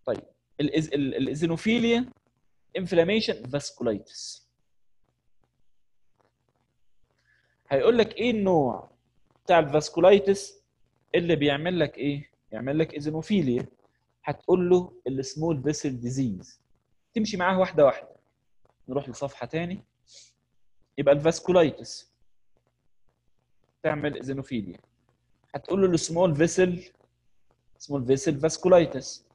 طيب ال eosinophilia inflammation vasculitis هيقول لك إيه النوع بتاع ال vasculitis اللي بيعمل لك إيه؟ يعمل لك eosinophilia هتقول له ال small vessel disease تمشي معاه واحدة واحدة. نروح لصفحة تاني. يبقى ال vasculitis تعمل eosinophilia هتقول له ال small vessel small vessel vasculitis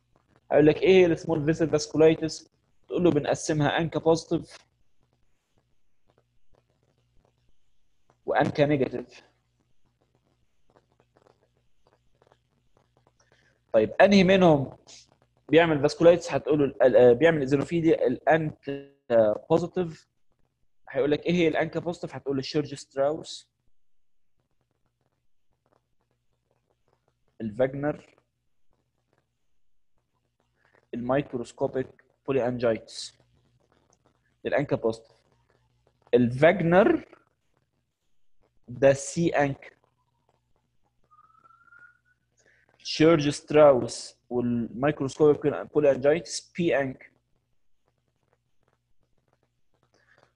هيقول لك إيه ال small vessel vasculitis تقول له بنقسمها ANCA positive و ANCA negative طيب انهي منهم بيعمل vasculitis هتقول له بيعمل eosinophilia ال ANCA positive هيقول لك إيه هي ال ANCA positive هتقول له Churg Strauss ال Wegener. ال microscopic. polyangiitis ال ANCA positive ال Wegener ده c-ANCA Churg Strauss وال microscopic polyangiitis p-ANCA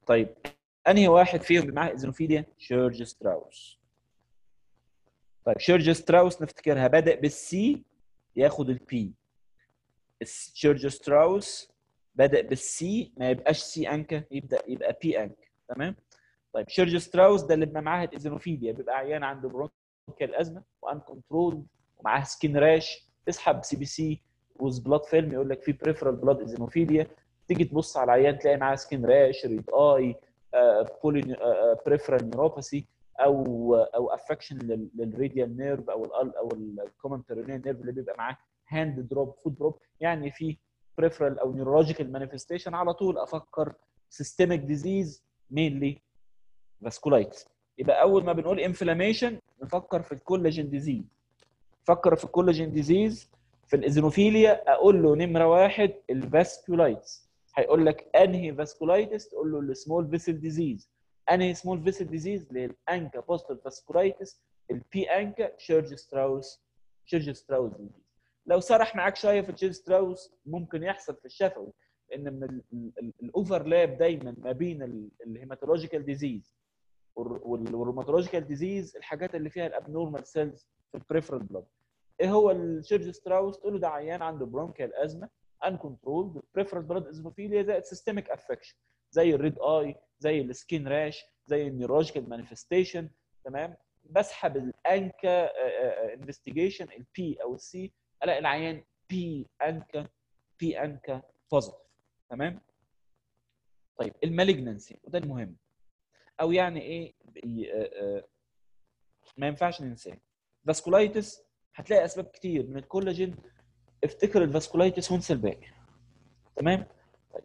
طيب انهي واحد فيهم معاه eosinophilia Churg Strauss طيب Churg Strauss نفتكرها بادئ بال C ياخد ال P Churg Strauss بدأ بال C ما يبقاش c-ANCA يبدأ يبقى p-ANCA تمام؟ طيب Churg Strauss ده اللي بيبقى معاه ال eosinophilia بيبقى عيان عنده bronchial asthma uncontrolled ومعاه skin rash تسحب CBC with blood film يقول لك في peripheral blood eosinophilia تيجي تبص على العيان تلاقي معاه skin rash red eye polyperipheral neuropathy أو أو affection لل radial nerve أو أو ال common peroneal nerve اللي بيبقى معاه hand drop foot drop يعني في peripheral أو neurological manifestation على طول أفكر systemic disease mainly vasculitis يبقى أول ما بنقول inflammation نفكر في ال collagen disease فكر في ال collagen disease في ال eosinophilia أقول له نمرة واحد ال vasculitis. هيقول لك أنهي vasculitis تقول له ال small vessel disease أنهي small vessel disease لل ANCA positive vasculitis ال p-ANCA Churg Strauss Churg Strauss disease لو سرح معاك شوية في ال Churg Strauss ممكن يحصل في الشفوي لأن من ال overlap دايما ما بين ال hematological disease وال rheumatological disease الحاجات اللي فيها ال abnormal cells في ال peripheral blood إيه هو ال Churg Strauss؟ تقول له ده عيان عنده bronchial asthma uncontrolled peripheral blood eosinophilia زائد systemic affection زي ال red eye زي ال skin rash زي ال neurological manifestation تمام؟ بسحب ال ANCA investigation ال P أو ال C ألاقي العيان p-ANCA p-ANCA positive تمام؟ طيب ال malignancy وده المهم. أو يعني إيه ما ينفعش ننساه. vasculitis هتلاقي أسباب كتير. من الكولاجين افتكر ال vasculitis وانسى الباقي. تمام؟ طيب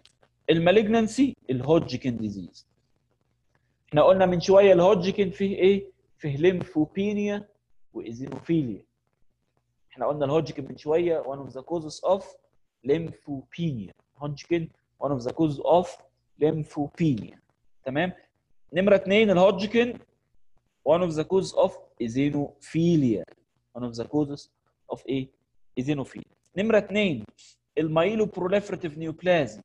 ال malignancy ال Hodgkin disease. إحنا قلنا من شوية الهودجكن فيه إيه؟ فيه lymphopenia و eosinophilia إحنا قلنا الهودجكن من شوية one of the causes of lymphopenia. Hodgkin one of the causes of lymphopenia. تمام؟ نمرة اثنين ال Hodgkin one of the causes of eosinophilia one of the causes of إيه eosinophilia نمرة اثنين ال myeloproliferative neoplasm.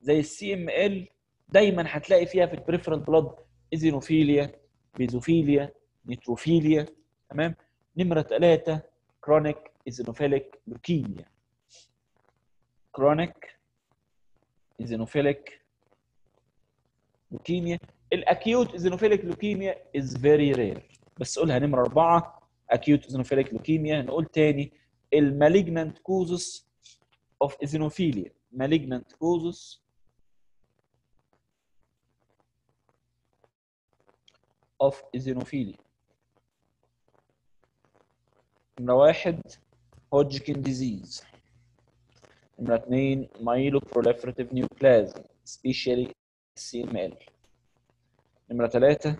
زي ال CML دايما هتلاقي فيها في ال peripheral blood eosinophilia basophilia neutrophilia تمام؟ نمرة ثلاثة chronic eosinophilic leukemia chronic eosinophilic leukemia ال acute eosinophilic leukemia is very rare بس قولها نمرة أربعة. acute eosinophilic leukemia نقول تاني. المالجنانت كوزس اوف ايزينوفيليا malignant causes of eosinophilia. نمرة واحد Hodgkin disease نمرة اثنين myeloproliferative neoplasm especially CML نمرة ثلاثة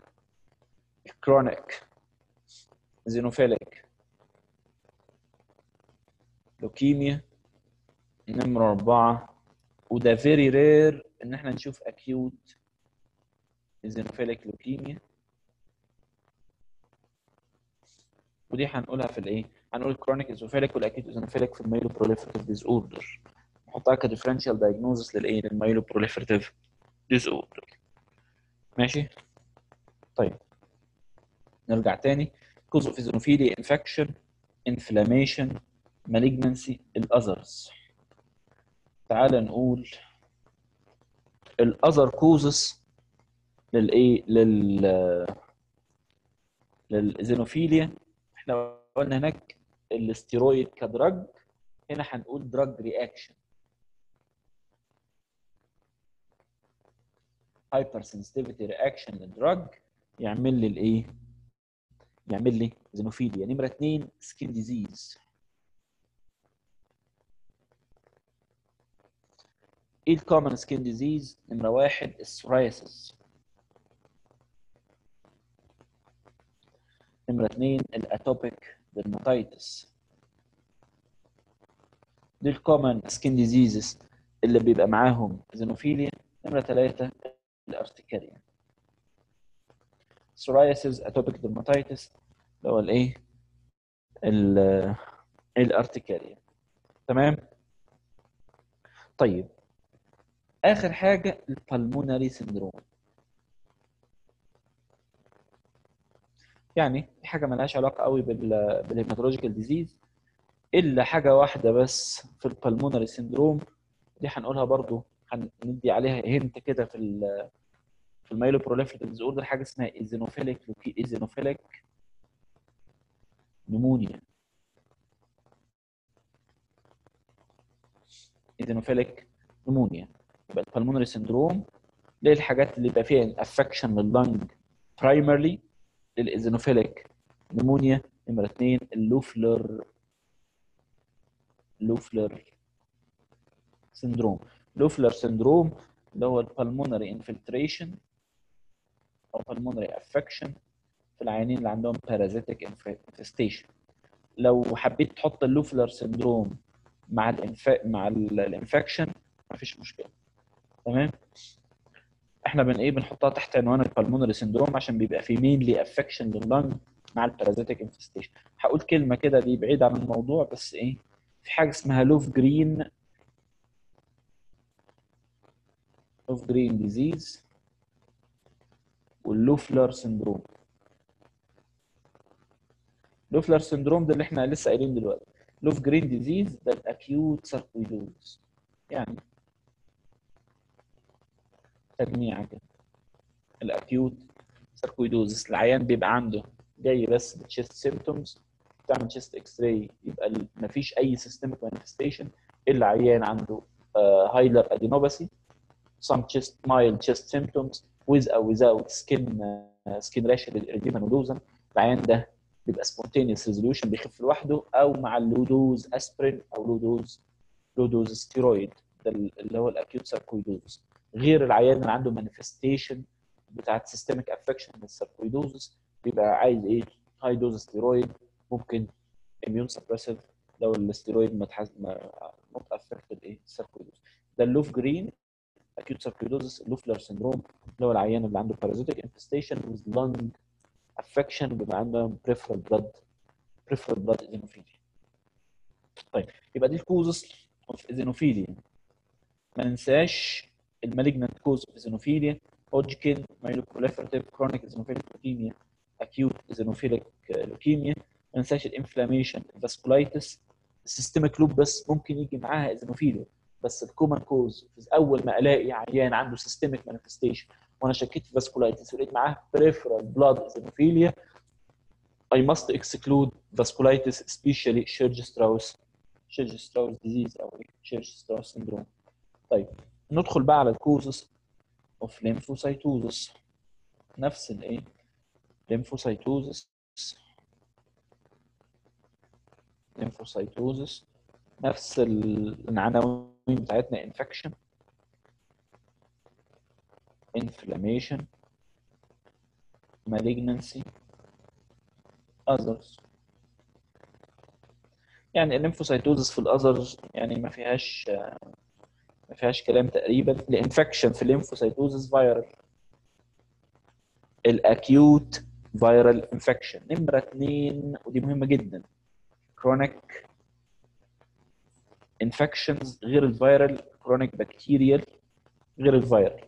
chronic eosinophilic leukemia نمرة أربعة وده very rare إن إحنا نشوف acute eosinophilic leukemia ودي هنقولها في الإيه؟ هنقول ال chronic eosinophilic وال acute eosinophilic في ال myeloproliferative disorder نحطها ك differential diagnosis للإيه؟ لل myeloproliferative disorder ماشي؟ طيب نرجع تاني cause of eosinophilia infection inflammation malignancy ال others تعال نقول ال other causes للإيه لل لل eosinophilia إحنا قلنا هناك ال steroid ك drug هنا هنقول drug reaction hypersensitivity reaction لل drug يعمل لي الإيه؟ يعمل لي eosinophilia نمرة اثنين skin disease إيه ال common skin disease نمرة واحد ال psoriasis نمره اثنين ال atopic dermatitis دي ال common skin diseases اللي بيبقى معاهم eosinophilia نمرة ثلاثة ال urticaria. psoriasis atopic dermatitis اللي هو الايه؟ ال urticaria. تمام؟ طيب. آخر حاجة ال pulmonary syndrome يعني دي حاجة ملهاش علاقة قوي بال بال hematological disease إلا حاجة واحدة بس في ال pulmonary syndrome دي هنقولها برضو هندي عليها هنت كده في ال في ال myeloproliferative disorder حاجة اسمها eosinophilic eosinophilic pneumonia eosinophilic pneumonia يبقى ال pulmonary syndrome دي الحاجات اللي يبقى فيها affection لل lung primarily لل eosinophilic pneumonia نمرة اثنين ال Löffler Löffler syndrome Löffler syndrome اللي هو ال pulmonary infiltration أو pulmonary affection في العيانين اللي عندهم parasitic infestation. لو حبيت تحط ال Löffler syndrome مع ال inf... مع ال infection مفيش مشكلة. تمام؟ إحنا بن إيه بنحطها تحت عنوان ال pulmonary syndrome عشان بيبقى في mainly affection لل lung مع ال parasitic infestation هقول كلمة كده دي بعيد عن الموضوع بس إيه في حاجة اسمها Löfgren Löfgren disease وال Löffler syndrome Löffler syndrome ده اللي إحنا لسه قايلين دلوقتي. Löfgren disease ده ال acute sarcoidosis يعني تجميع كده ال acute sarcoidosis العيان بيبقى عنده جاي بس ب chest symptoms تعمل chest X-ray يبقى ما فيش أي systemic manifestation الا عيان عنده hilar adenopathy some chest mild chest symptoms with or without skin uh, skin rash erythema العيان ده بيبقى spontaneous resolution بيخف لوحده أو مع ال low dose aspirin أو low dose low dose steroid ده اللي هو ال acute sarcoidosis غير العيان اللي عنده manifestation بتاعت systemic affection لل sarcoidosis بيبقى عايز إيه؟ high dose steroid ممكن immunosuppressive لو الاستيرويد ما تحز... ما not affected إيه؟ ال sarcoidosis ده ال Löfgren acute sarcoidosis ال Löffler syndrome اللي هو العيان اللي عنده parasitic infestation with lung affection بيبقى عنده peripheral blood peripheral blood eosinophilia طيب يبقى دي ال causes of eosinophilia ما ننساش ال malignant cause of eosinophilia Hodgkin myeloproliferative chronic eosinophilic leukemia acute eosinophilic leukemia ما ننساش ال inflammation ال vasculitis ال systemic lupus بس ممكن يجي معاها eosinophilia بس ال common cause أول ما ألاقي عيان عنده systemic manifestation وأنا شكيت في vasculitis ولقيت معاه peripheral blood eosinophilia I must exclude vasculitis especially Churg-Strauss Churg-Strauss disease أو Churg-Strauss syndrome. طيب. ندخل بقى على ال causes of lymphocytosis نفس الايه؟ lymphocytosis lymphocytosis نفس العناوين بتاعتنا infection inflammation. malignancy. others. يعني ال lymphocytosis في ال others يعني ما فيهاش ما فيهاش كلام تقريبا ال infection في ال lymphocytosis viral ال acute viral infection نمرة اثنين ودي مهمة جدا. chronic infections غير ال viral chronic bacterial غير ال viral.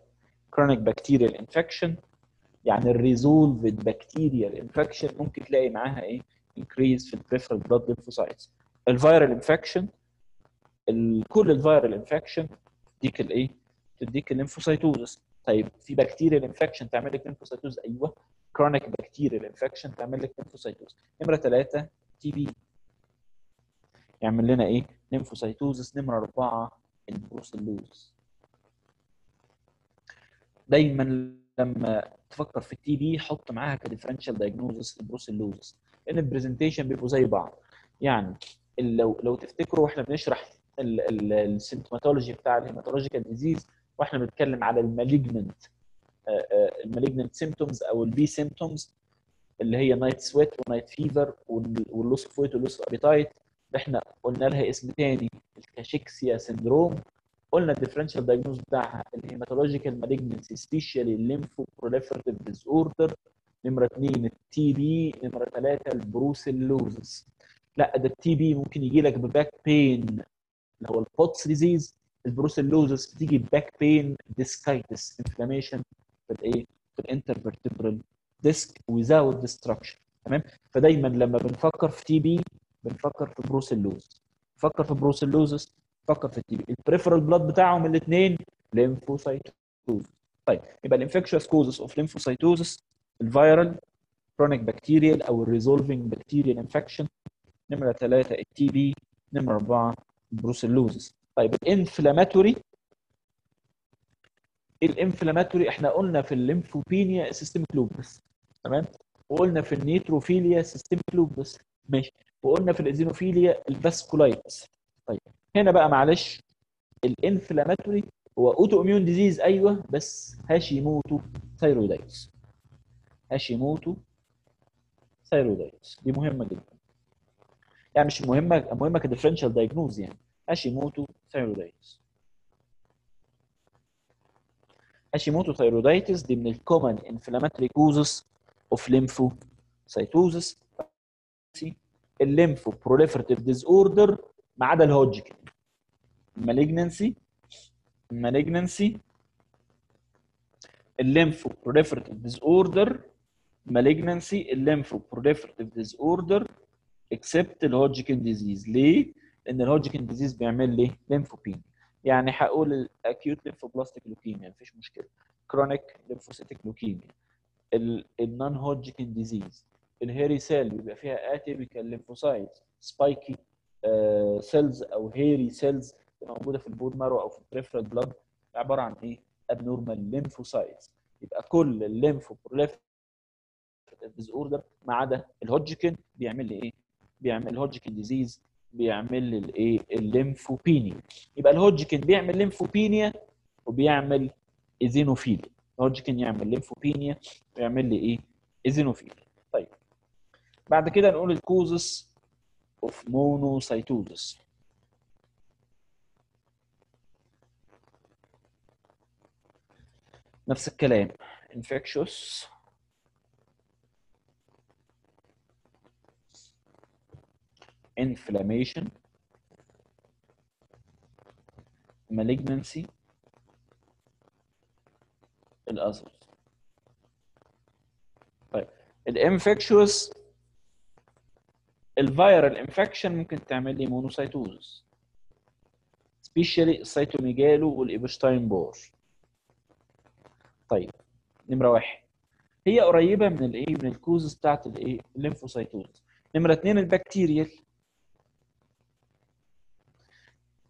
chronic bacterial infection يعني ال resolved bacterial infection ممكن تلاقي معاها إيه؟ increase في ال peripheral blood lymphocytes ال viral infection كل ال viral infection تديك الايه؟ تديك ال lymphocytosis طيب في bacterial infection تعمل لك lymphocytosis أيوه. chronic bacterial infection تعمل لك lymphocytosis نمرة ثلاثة TB يعمل لنا إيه؟ lymphocytosis نمرة أربعة ال brucellosis دايما لما تفكر في ال TB حط معاها ك differential diagnosis ال brucellosis لأن ال presentation بيبقوا زي بعض. يعني لو لو تفتكروا وإحنا بنشرح ال symptomatology بتاع ال hematological disease وإحنا بنتكلم على ال malignant ال malignant symptoms أو ال B symptoms اللي هي night sweat و night fever وال loss of weight وال loss of appetite إحنا قلنا لها اسم تاني ال cachexia syndrome قلنا ال differential diagnosis بتاعها ال hematological malignancy specially ال lymphoproliferative disorder نمره اثنين ال TB نمره ثلاثة ال brucellosis لا ده ال TB ممكن يجي لك ب back pain اللي هو ال Pott's disease ال brucellosis بتيجي ب back pain discitis inflammation في الايه في ال intervertebral disc without destruction. تمام؟ فدايما لما بنفكر في TB بنفكر في brucellosis فكر في brucellosis فكر في ال TB ال peripheral blood بتاعهم الاثنين lymphocytosis طيب يبقى ال infectious causes of lymphocytosis ال viral chronic bacterial أو ال resolving bacterial infection نمرة ثلاثة ال TB نمرة أربعة ال brucellosis طيب ال inflammatory ال inflammatory إحنا قلنا في ال lymphopenia systemic lupus تمام؟ وقلنا في ال neutrophilia systemic lupus ماشي. وقلنا في ال eosinophilia ال vasculitis. طيب هنا بقى معلش ال inflammatory هو autoimmune disease أيوه بس Hashimoto thyroiditis Hashimoto thyroiditis دي مهمة جدا. يعني مش مهمة مهمة ك differential diagnosis يعني. Hashimoto thyroiditis. Hashimoto thyroiditis دي من ال common inflammatory causes of lymphocytosis ال lymphoproliferative disorder ما عدا ال Hodgkin ال malignancy ال malignancy ال lymphoproliferative disorder malignancy ال lymphoproliferative disorder except ال Hodgkin disease ليه؟ لأن ال Hodgkin disease بيعمل لي lymphopenia يعني هقول ال acute lymphoblastic leukemia مفيش مشكلة. chronic lymphocytic leukemia ال non-Hodgkin disease ال hairy cell بيبقى فيها atypical lymphocytes spiky cells أو hairy cells موجودة في ال bone marrow أو في ال peripheral blood عبارة عن إيه؟ abnormal lymphocytes يبقى كل ال lympho disorder ما عدا الهوجكن بيعمل لي إيه؟ بيعمل ال Hodgkin disease بيعمل لي الايه؟ ال lymphopenia. يبقى الهوجكن بيعمل lymphopenia وبيعمل eosinophilia ال Hodgkin يعمل lymphopenia ويعمل لي إيه؟ eosinophilia طيب. بعد كده نقول ال causes of monocytosis نفس الكلام. infectious inflammation malignancy ال others طيب ال infectious ال viral infection ممكن تعمل لي monocytosis specially ال cytomegalo وال Epstein-Barr طيب نمرة واحد. هي قريبة من الإيه؟ من ال causes بتاعت الإيه؟ ال lymphocytosis نمرة اثنين ال bacterial.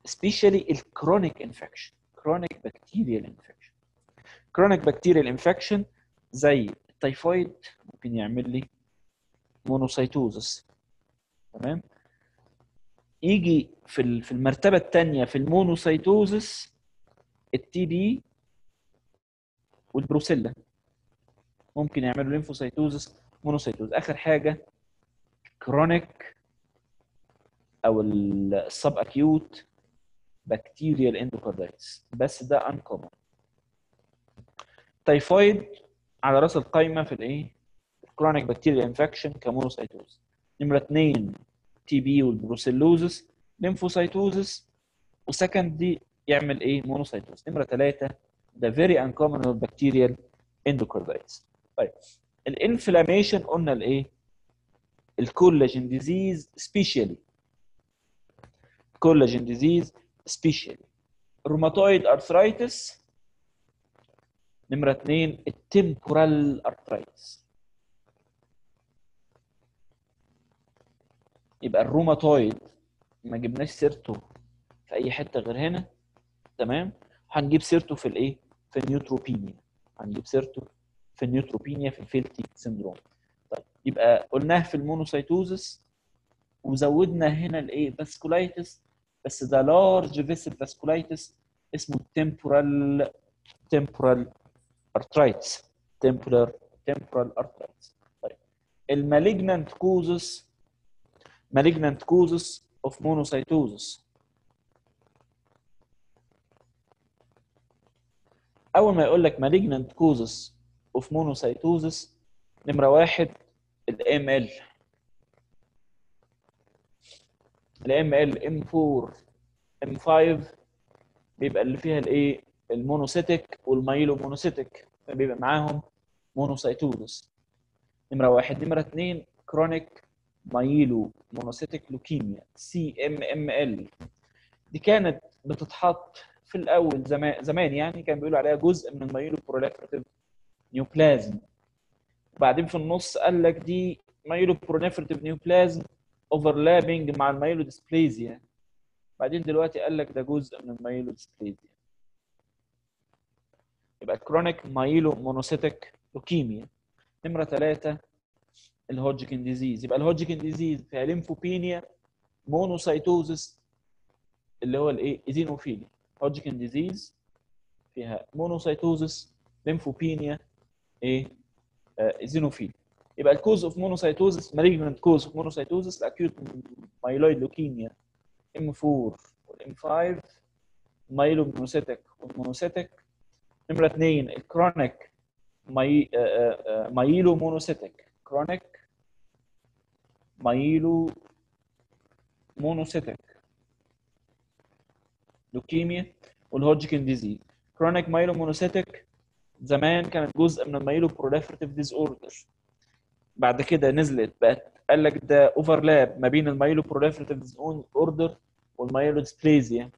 specially ال chronic infection chronic bacterial infection chronic bacterial infection زي التيفويد ممكن يعمل لي monocytosis تمام؟ يجي في في المرتبة الثانية في ال monocytosis ال TB وال Brucella. ممكن يعملوا lymphocytosis monocytosis آخر حاجة chronic أو ال subacute bacterial endocarditis بس ده uncommon typhoid على رأس القايمة في الإيه؟ chronic bacterial infection ك monocytosis نمرة اثنين TB وال brucellosis lymphocytosis و secondary يعمل إيه؟ monocytosis نمرة ثلاثة ده very uncommon bacterial endocarditis طيب ال inflammation قلنا الإيه؟ ال collagen disease specially collagen disease specially rheumatoid arthritis نمرة اثنين ال temporal arteritis يبقى الروماتويد ما جبناش سيرته في أي حتة غير هنا تمام؟ هنجيب سيرته في الإيه؟ في ال neutropenia هنجيب سيرته في ال neutropenia في ال Felty syndrome طيب يبقى قلناه في ال monocytosis وزودنا هنا الإيه؟ vasculitis بس ده large vessel vasculitis اسمه temporal temporal arteritis temporal temporal arteritis طيب ال malignant causes malignant causes of monocytosis اول ما يقول لك malignant causes of monocytosis نمره واحد ال ال M ال M 4 M 5 بيبقى اللي فيها الايه؟ ال monocytic وال myelomonocytic بيبقى معاهم monocytosis نمرة واحد. نمرة اثنين كرونيك مايلو مونوسيتك لوكيميا سي ام ام ال دي كانت بتتحط في الأول زمان زمان يعني كان بيقولوا عليها جزء من ال myeloproliferative neoplasm. وبعدين في النص قال لك دي myeloproliferative neoplasm overlapping مع ال myelodysplasia بعدين دلوقتي قال لك ده جزء من ال myelodysplasia يبقى chronic myelomonocytic leukemia نمرة ثلاثة ال Hodgkin disease. يبقى ال Hodgkin disease فيها lymphopenia monocytosis اللي هو الإيه؟ eosinophilia Hodgkin disease فيها monocytosis lymphopenia إيه؟ eosinophilia يبقى ال cause of monocytosis malignant cause of monocytosis ال acute myeloid leukemia M4 وال M5 myelomonocytic وال monocytic نمرة اثنين ال chronic my... myelomonocytic chronic myelomonocytic leukemia وال Hodgkin disease chronic myelomonocytic زمان كانت جزء من ال myeloproliferative disorder بعد كده نزلت بقت قال لك ده overlap ما بين ال myeloproliferative dis order وال myelodysplasia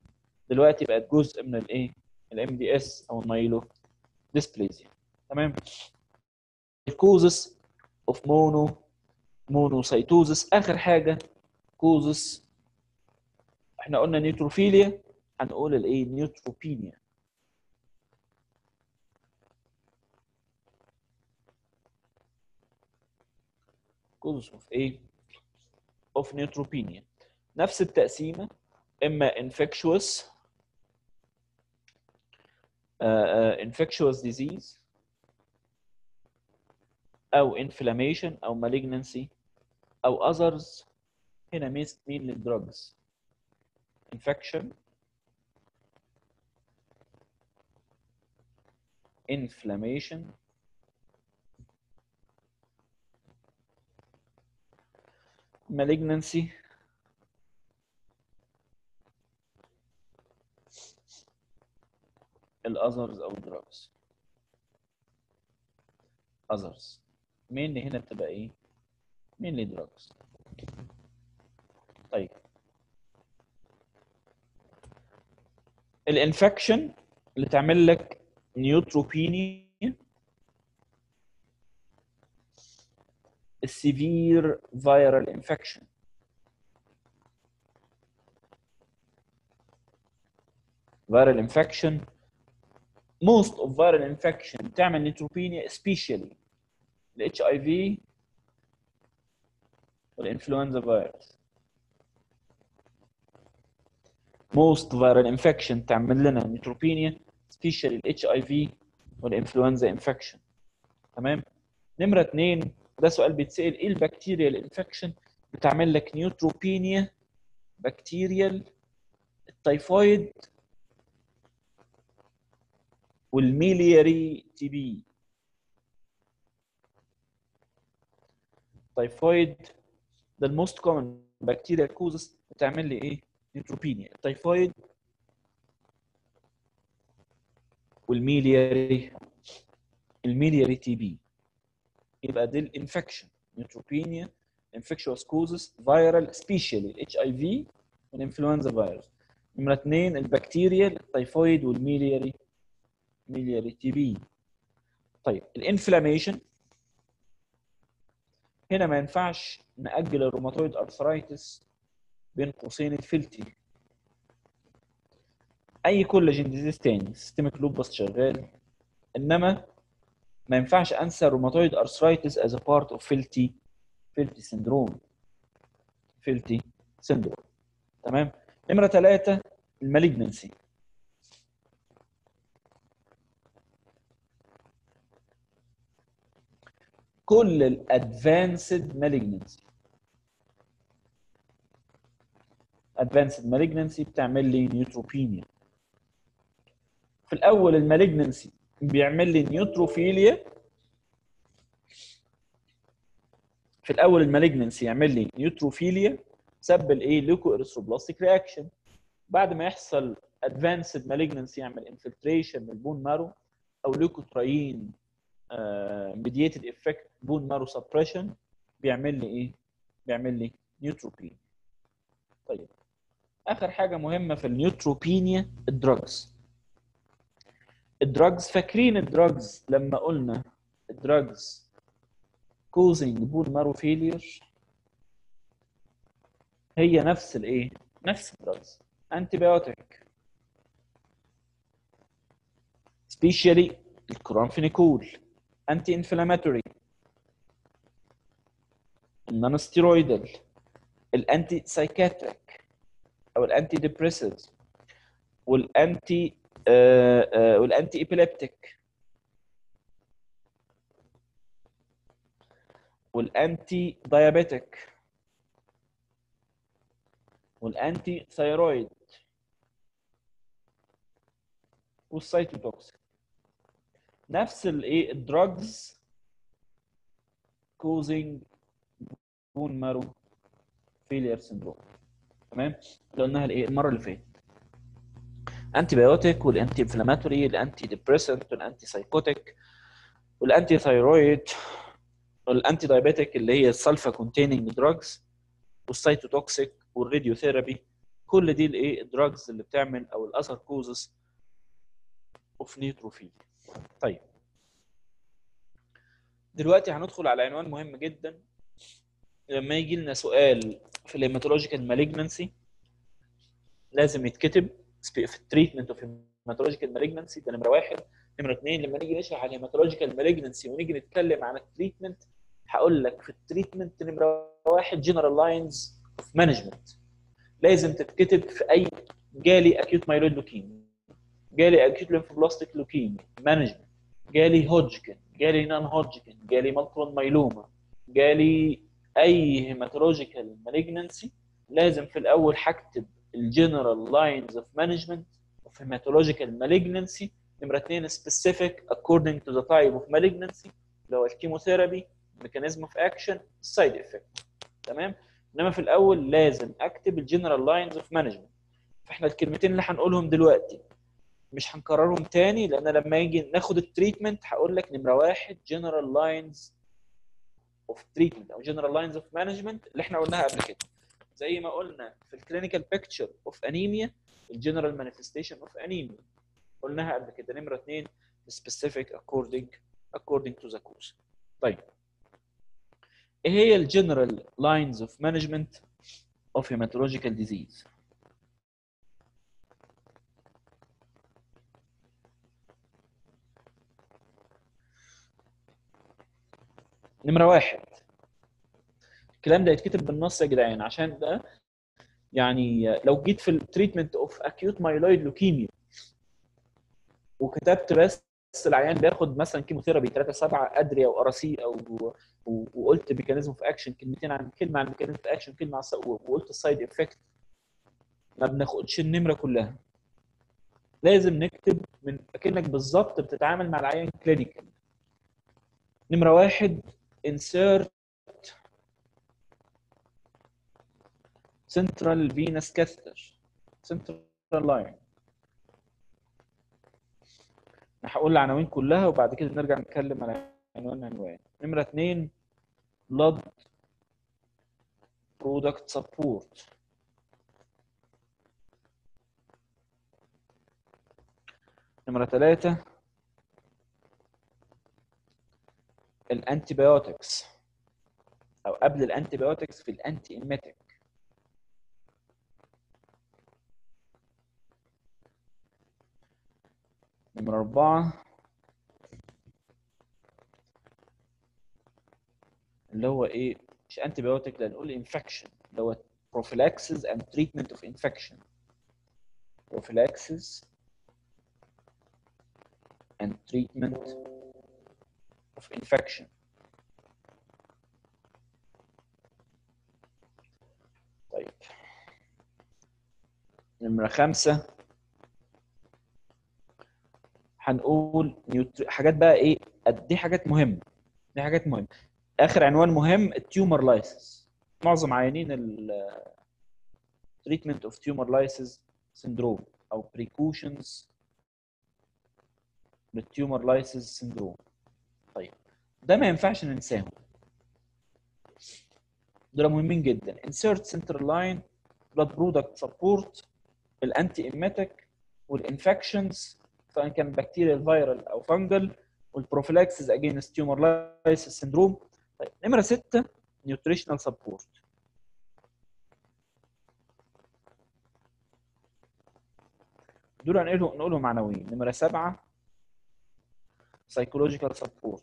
دلوقتي بقت جزء من الايه؟ ال MDS أو ال myelodysplasia تمام؟ ال causes of mono monocytosis آخر حاجة causes إحنا قلنا neutrophilia هنقول الايه؟ neutropenia causes of إيه of neutropenia نفس التقسيمه اما infectious uh, uh, infectious disease أو inflammation أو malignancy أو others هنا مين لل drugs infection inflammation malignancy ال others أو ال drugs others. مين هنا بتبقى إيه؟ مين اللي drugs طيب. ال infection اللي تعمل لك neutropenia ال severe viral infection viral infection. Most of viral infection تعمل neutropenia especially. ال HIV والانفلونزا فيروس most viral infection تعمل لنا neutropenia especially ال HIV والانفلونزا infection. تمام؟ نمرة اثنين ده سؤال بيتسأل إيه ال bacterial infection بتعمل لك neutropenia bacterial التيفويد وال miliary TB تيفويد ده ال most common bacterial causes بتعمل لي إيه؟ neutropenia التيفويد وال miliary ال miliary TB يبقى دي ال infection neutropenia infectious causes viral especially ال HIV والانفلونزا فيروس نمرة اثنين البكتيريا التيفويد وال miliary miliary TB. طيب ال inflammation. هنا ما ينفعش نأجل ال rheumatoid arthritis بين قوسين ال Felty. أي collagen disease تاني systemic lupus شغال. إنما ما ينفعش انسى ال rheumatoid arthritis as a part of Felty Felty syndrome Felty syndrome تمام؟ نمرة ثلاثة ال malignancy. كل ال advanced malignancy advanced malignancy بتعمل لي neutropenia في الأول ال malignancy بيعمل لي neutrophilia. في الأول ال malignancy يعمل لي neutrophilia بسبب الايه leukoerythroblastic reaction بعد ما يحصل advanced malignancy يعمل infiltration من ال bone marrow أو leukotriene mediated effect bone marrow suppression بيعمل لي إيه؟ بيعمل لي neutropenia طيب آخر حاجة مهمة في ال neutropenia ال drugs. ال drugs فاكرين ال drugs لما قلنا ال drugs causing bone marrow failure هي نفس الإيه؟ نفس ال drugs. Antibiotic. Especially ال chloramphenicol anti inflammatory ال non steroidal ال anti psychiatric أو الانتي ديبريسيفز والانتي والانتي ايبيليبتيك والانتي دايابيتيك وال anti thyroid وال cytotoxic نفس الايه ال drugs causing bone marrow failure syndrome. تمام؟ قلناها الايه المرة اللي فاتت. antibiotic وال anti inflammatory ال anti depressant وال anti psychotic وال anti thyroid وال anti diabetic اللي هي ال sulfa containing drugs وال cytotoxic وال radiotherapy كل دي الايه؟ ال drugs اللي بتعمل أو ال other causes of neutrophil طيب. دلوقتي هندخل على عنوان مهم جدا. لما يجي لنا سؤال في ال hematological malignancy لازم يتكتب. في ال treatment of hematological malignancy ده نمرة واحد. نمرة اثنين لما نيجي نشرح ال hematological malignancy ونيجي نتكلم عن ال treatment هقول لك في ال treatment نمرة واحد general lines of management لازم تتكتب في أي جالي acute myeloid leukemia جالي acute lymphoblastic leukemia management جالي هوجكن جالي non-Hodgkin جالي multiple myeloma جالي أي hematological malignancy لازم في الأول هكتب ال general lines of management of hematological malignancy نمرة اثنين specific according to the type of malignancy اللي هو ال chemotherapy mechanism of action ال side effect تمام؟ إنما في الأول لازم أكتب ال general lines of management فإحنا الكلمتين اللي هنقولهم دلوقتي مش هنكررهم تاني لأن لما يجي ناخد ال treatment هقول لك نمرة واحد general lines of treatment أو general lines of management اللي إحنا قلناها قبل كده. زي ما قلنا في ال clinical picture of anemia ال general manifestation of anemia قلناها قبل كده. نمرة اثنين specific according according to the cause. طيب. إيه هي ال general lines of management of hematological disease نمرة واحد. الكلام ده يتكتب بالنص يا جدعان عشان ده يعني لو جيت في ال treatment of acute myeloid leukemia وكتبت بس العيان بياخد مثلا chemotherapy 3 7 Adria و Ara-C أو وقلت mechanism of action كلمتين عن كلمة عن mechanism of action كلمة عن وقلت ال side effect ما بناخدش النمرة كلها. لازم نكتب من أكنك بالظبط بتتعامل مع العيان clinical نمرة واحد insert central venous catheter. Central line. أنا هقول العناوين كلها وبعد كده نرجع نتكلم على عنوان عنوان. نمرة اتنين blood product support. نمرة ثلاثة الانتيبيوتكس أو قبل ال antibiotics في ال antiemetic نمرة أربعة اللي هو إيه مش antibiotic لا نقول infection اللي هو prophylaxis and treatment of infection prophylaxis and treatment of infection طيب نمرة خمسة هنقول nutri... حاجات بقى إيه دي حاجات مهمة دي حاجات مهمة. آخر عنوان مهم ال tumor lysis معظم عيانين ال treatment of tumor lysis syndrome أو precautions لل tumor lysis syndrome. طيب ده ما ينفعش ننساهم. دول مهمين جدا. insert central line blood product support ال antiemetic وال infections سواء كان bacterial viral أو fungal وال prophylaxis against tumor lysis syndrome طيب نمرة 6 nutritional support دول هنقولهم نقولهم معنويين. نمرة 7 psychological support.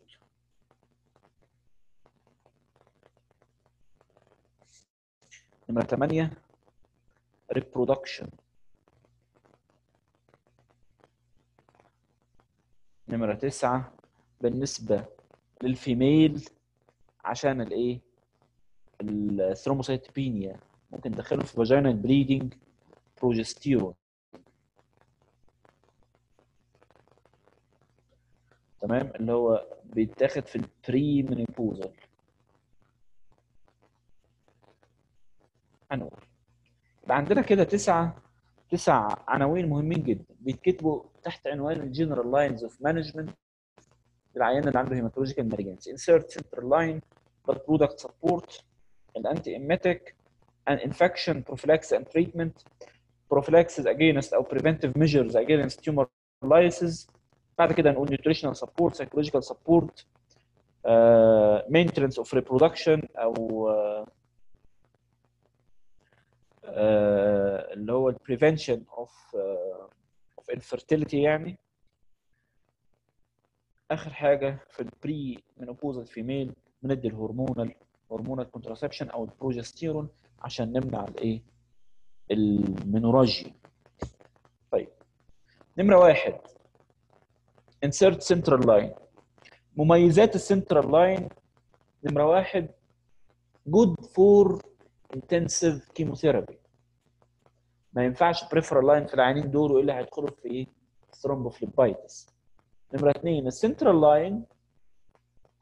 نمرة 8 reproduction. نمرة 9 بالنسبة لل female عشان الايه ال thrombocytopenia ممكن تدخله في vaginal bleeding progesterone تمام؟ اللي هو بيتاخد في ال premenopausal هنقول. يبقى عندنا كده تسعة تسع عناوين مهمين جدا بيتكتبوا تحت عنوان ال general lines of management للعيان اللي عنده hematological malignancy insert central line product support الانتي ايميتك and infection prophylaxis and treatment prophylaxis against أو preventive measures against tumor lysis بعد كده نقول nutritional support psychological support uh, maintenance of reproduction أو uh, uh, اللي هو ال prevention of uh, of infertility يعني. آخر حاجة في ال premenopausal female بندي ال hormonal hormonal contraception أو البروجستيرون عشان نمنع الايه ال menorrhagia. طيب. نمرة واحد. Insert central line. مميزات ال central line نمرة واحد. good for intensive chemotherapy. ما ينفعش peripheral line في العيانين دول والا هيدخلوا في إيه؟ thrombophlebitis نمرة اثنين ال central line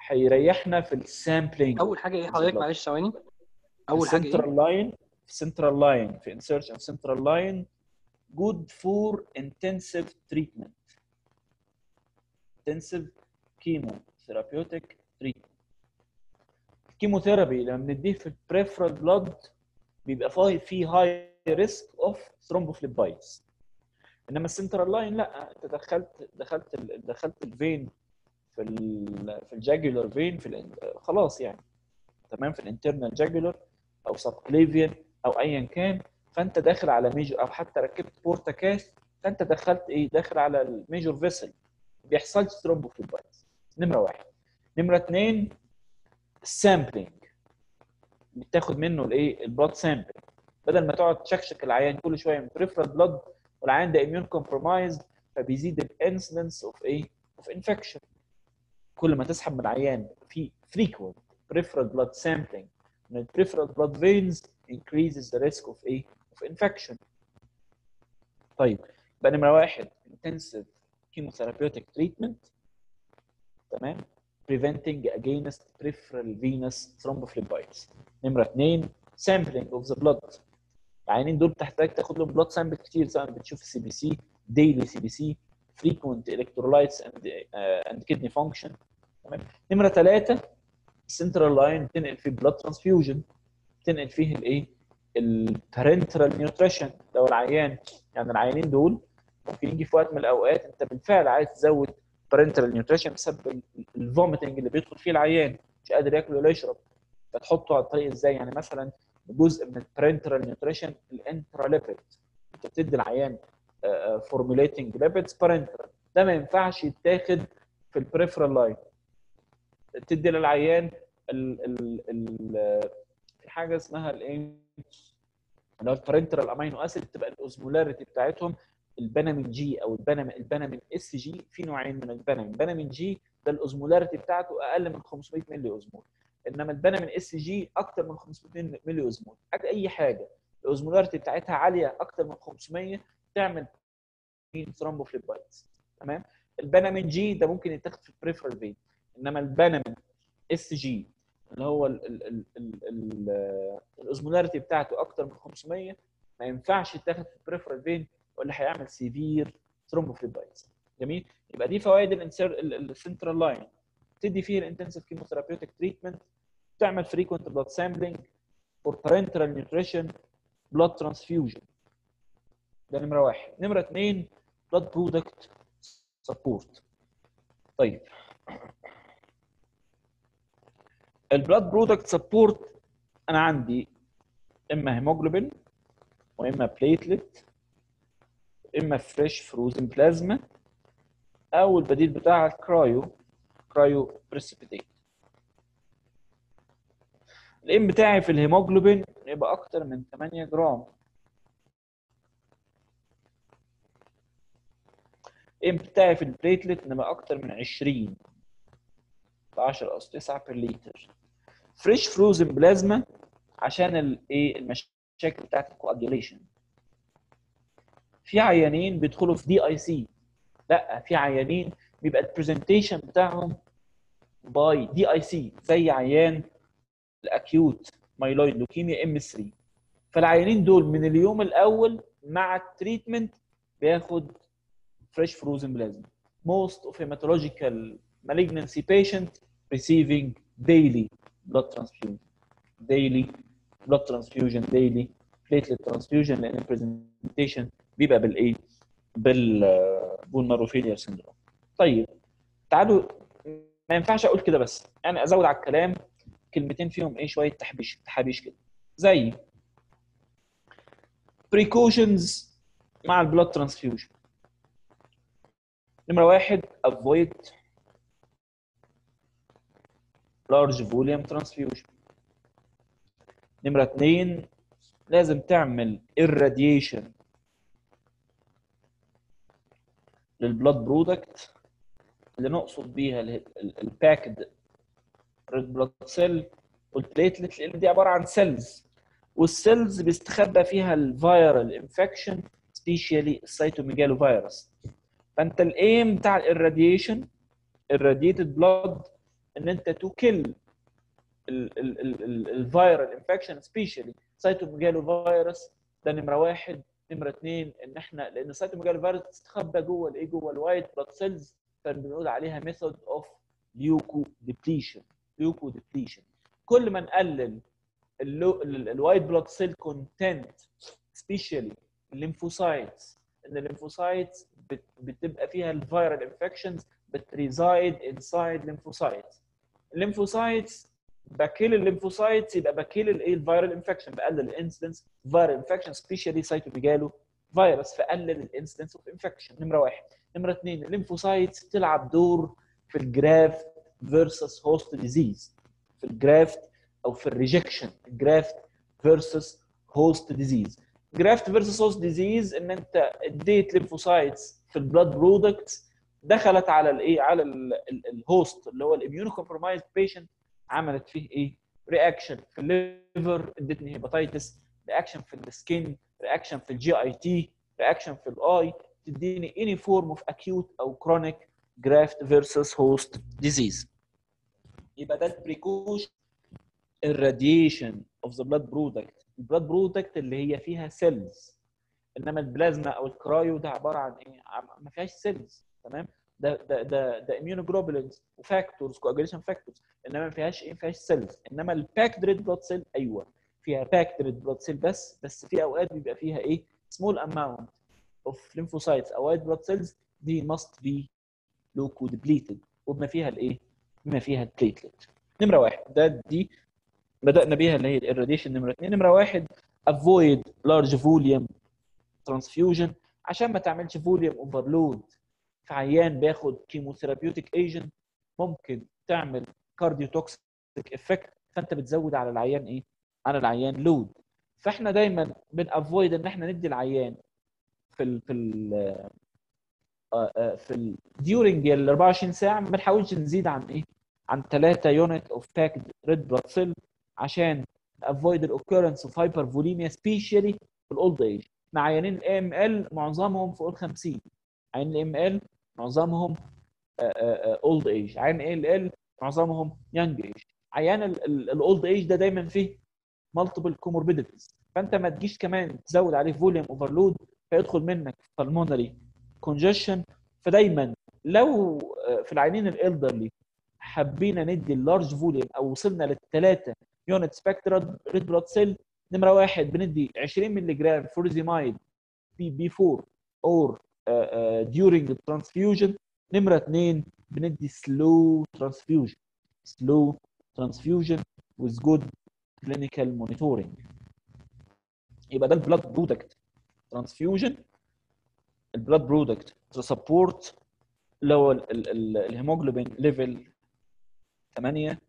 هيريحنا في ال sampling أول حاجة إيه حضرتك؟ معلش ثواني. أول حاجة ال central line ال central line في insertion central line good for intensive treatment. Intensive chemotherapeutic treatment ال chemotherapy لما بنديه في ال peripheral blood بيبقى فيه في high risk of thrombophlebitis إنما ال central line لا أنت دخلت دخلت دخلت ال vein في في ال jugular vein في خلاص يعني. تمام؟ في ال internal jugular أو subclavian أو ايا كان. فأنت داخل على major أو حتى ركبت Port-a-Cath فأنت دخلت إيه؟ داخل على ال major vessel ما بيحصلش thrombophlebitis نمرة واحد. نمرة اثنين ال sampling بتاخد منه الإيه؟ ال blood sample بدل ما تقعد تشكشك العيان كل شوية من peripheral blood والعيان ده immunocompromised فبيزيد ال incidence of إيه؟ of infection كل ما تسحب من العيان في frequent peripheral blood sampling من ال peripheral blood veins increases the risk of إيه؟ of infection. طيب يبقى نمرة واحد intensive chemotherapeutic treatment. تمام؟ Preventing against peripheral venous thrombophlebitis. نمره اثنين sampling of the blood. العيانين دول بتحتاج تاخد لهم blood sample كتير سواء بتشوف ال CBC daily CBC frequent electrolytes and uh, and kidney function. تمام؟ نمره ثلاثة ال central line تنقل فيه blood transfusion. تنقل فيه الايه؟ ال parenteral nutrition لو العيان يعني العيانين دول ممكن يجي في وقت من الأوقات انت بالفعل عايز تزود parenteral nutrition بسبب ال vomiting اللي بيدخل فيه العيان مش قادر ياكل ولا يشرب. فتحطه على الطريق إزاي؟ يعني مثلا جزء من ال parenteral nutrition ال Intralipid. أنت بتدي العيان formulating lipids parenteral ده ما ينفعش يتاخد في ال peripheral line تدي للعيان ال ال ال في حاجة اسمها الايه اللي هو ال parenteral amino acid تبقى ال osmolarity بتاعتهم ال Panamin G أو ال Panamin ال Panamin SG في نوعين من ال Panamin ال Panamin G ده ال osmolarity بتاعته أقل من 500 milliosmole إنما ال Panamin SG أكتر من 500 milliosmole أي حاجة ال osmolarity بتاعتها عالية أكتر من 500 تعمل thrombophlebitis تمام؟ ال Panamin G ده ممكن يتاخد في ال peripheral vein إنما ال Panamin SG اللي هو ال osmolarity بتاعته أكتر من 500 ما ينفعش يتاخد في ال peripheral vein ولا هيعمل severe thrombophlebitis جميل؟ يبقى دي فوائد ال central line تدي فيه ال intensive chemotherapeutic treatment تعمل frequent blood sampling for parenteral nutrition blood transfusion. ده نمرة واحد. نمرة اثنين blood product support. طيب. ال blood product support أنا عندي إما هيموجلوبين وإما platelet إما fresh frozen plasma أو البديل بتاعها ال cryo cryoprecipitate ال aim بتاعي في الهيموجلوبين يبقى أكتر من 8 جرام. ال aim بتاعي في ال platelet نبقى أكتر من 20 10 أس 9 per liter fresh frozen plasma عشان الايه المشاكل بتاعت ال coagulation في عيانين بيدخلوا في DIC لا في عيانين بيبقى ال presentation بتاعهم by DIC زي عيان ال acute myeloid leukemia M 3 فالعيانين دول من اليوم الأول مع ال treatment بياخد fresh frozen plasma most of hematological malignancy patient receiving daily blood transfusion. Daily blood transfusion daily platelet transfusion لأن ال presentation بيبقى بالايه بال bone marrow failure syndrome طيب تعالوا ما ينفعش أقول كده بس أنا أزود على الكلام كلمتين فيهم إيه شوية تحبيش تحابيش كده. زي precautions مع ال blood transfusion نمرة واحد avoid large volume transfusion. نمرة اتنين لازم تعمل irradiation. لل blood product اللي نقصد بيها ال packed red blood cell وال platelet لأن دي عبارة عن cells وال cells بيستخبى فيها ال viral infection specially ال cytomegalovirus فأنت ال aim بتاع ال irradiation ال irradiated blood إن أنت to kill ال viral infection specially cytomegalovirus ده نمرة واحد. نمرة اثنين إن إحنا لأن ال cytomegalovirus بتستخبى جوه الإيه جوه ال white blood cells فبنقول عليها method of leukodepletion leukodepletion كل ما نقلل ال white blood cell content specially ال lymphocytes إن ال lymphocytes بتبقى فيها ال viral infections بت reside inside lymphocytes. ال lymphocytes ب kill ال lymphocytes يبقى ب kill الايه؟ ال viral infection بقلل ال incidence. viral infection specially cytomegalovirus فقلل ال incidence of infection. نمرة واحد. نمرة اثنين ال lymphocytes بتلعب دور في ال graft versus host disease في ال graft أو في ال rejection ال graft versus host disease graft versus host disease إن أنت اديت lymphocytes في ال blood products دخلت على الإيه؟ على ال host اللي هو ال immunocompromised patient عملت فيه إيه؟ reaction في ال liver ادتني hepatitis reaction في ال skin reaction في ال GIT reaction في الاي تديني any form of acute أو chronic graft versus host disease يبقى ده ال precaution irradiation of the blood product ال blood product اللي هي فيها cells إنما البلازما أو ال cryo ده عبارة عن إيه؟ ما فيهاش cells تمام؟ ده ده ده ده immunoglobulins و factors coagulation factors إنما ما فيهاش إيه ما فيهاش cells إنما ال packed red blood cell أيوه. فيها packed red blood cell بس بس في أوقات بيبقى فيها إيه؟ small amount of lymphocytes. أو white blood cells دي must be leukodepleted وبما فيها الايه بما فيها ال platelet نمرة واحد. ده دي بدأنا بيها اللي هي ال irradiation نمرة اثنين نمرة واحد avoid large volume transfusion. عشان ما تعملش volume overload في عيان بياخد chemotherapeutic agent ممكن تعمل cardiotoxic effect فأنت بتزود على العيان إيه؟ على العيان load فإحنا دايما بن avoid إن إحنا ندي العيان في ال في ال في ال during ال 24 ساعة ما بنحاولش نزيد عن إيه؟ عن 3 unit of packed red blood cell عشان avoid ال occurrence of hypervolemia specially في ال old age مع عيانين ال AML معظمهم فوق ال 50 عيان ال AML معظمهم old age عيان ALL معظمهم young age عيان ال old age ده دايما فيه multiple comorbidities فأنت ما تجيش كمان تزود عليه volume overload فيدخل منك pulmonary congestion فدايما لو في العيانين ال elderly حبينا ندي ال large volume أو وصلنا للثلاثه unit packed red blood cell نمرة واحد بندي 20 مللي جرام furosemide before or during the transfusion. نمرة اثنين بندي slow transfusion. slow transfusion with good clinical monitoring. يبقى ده ال blood product transfusion ال blood product ال- ال- ال- ال hemoglobin level 8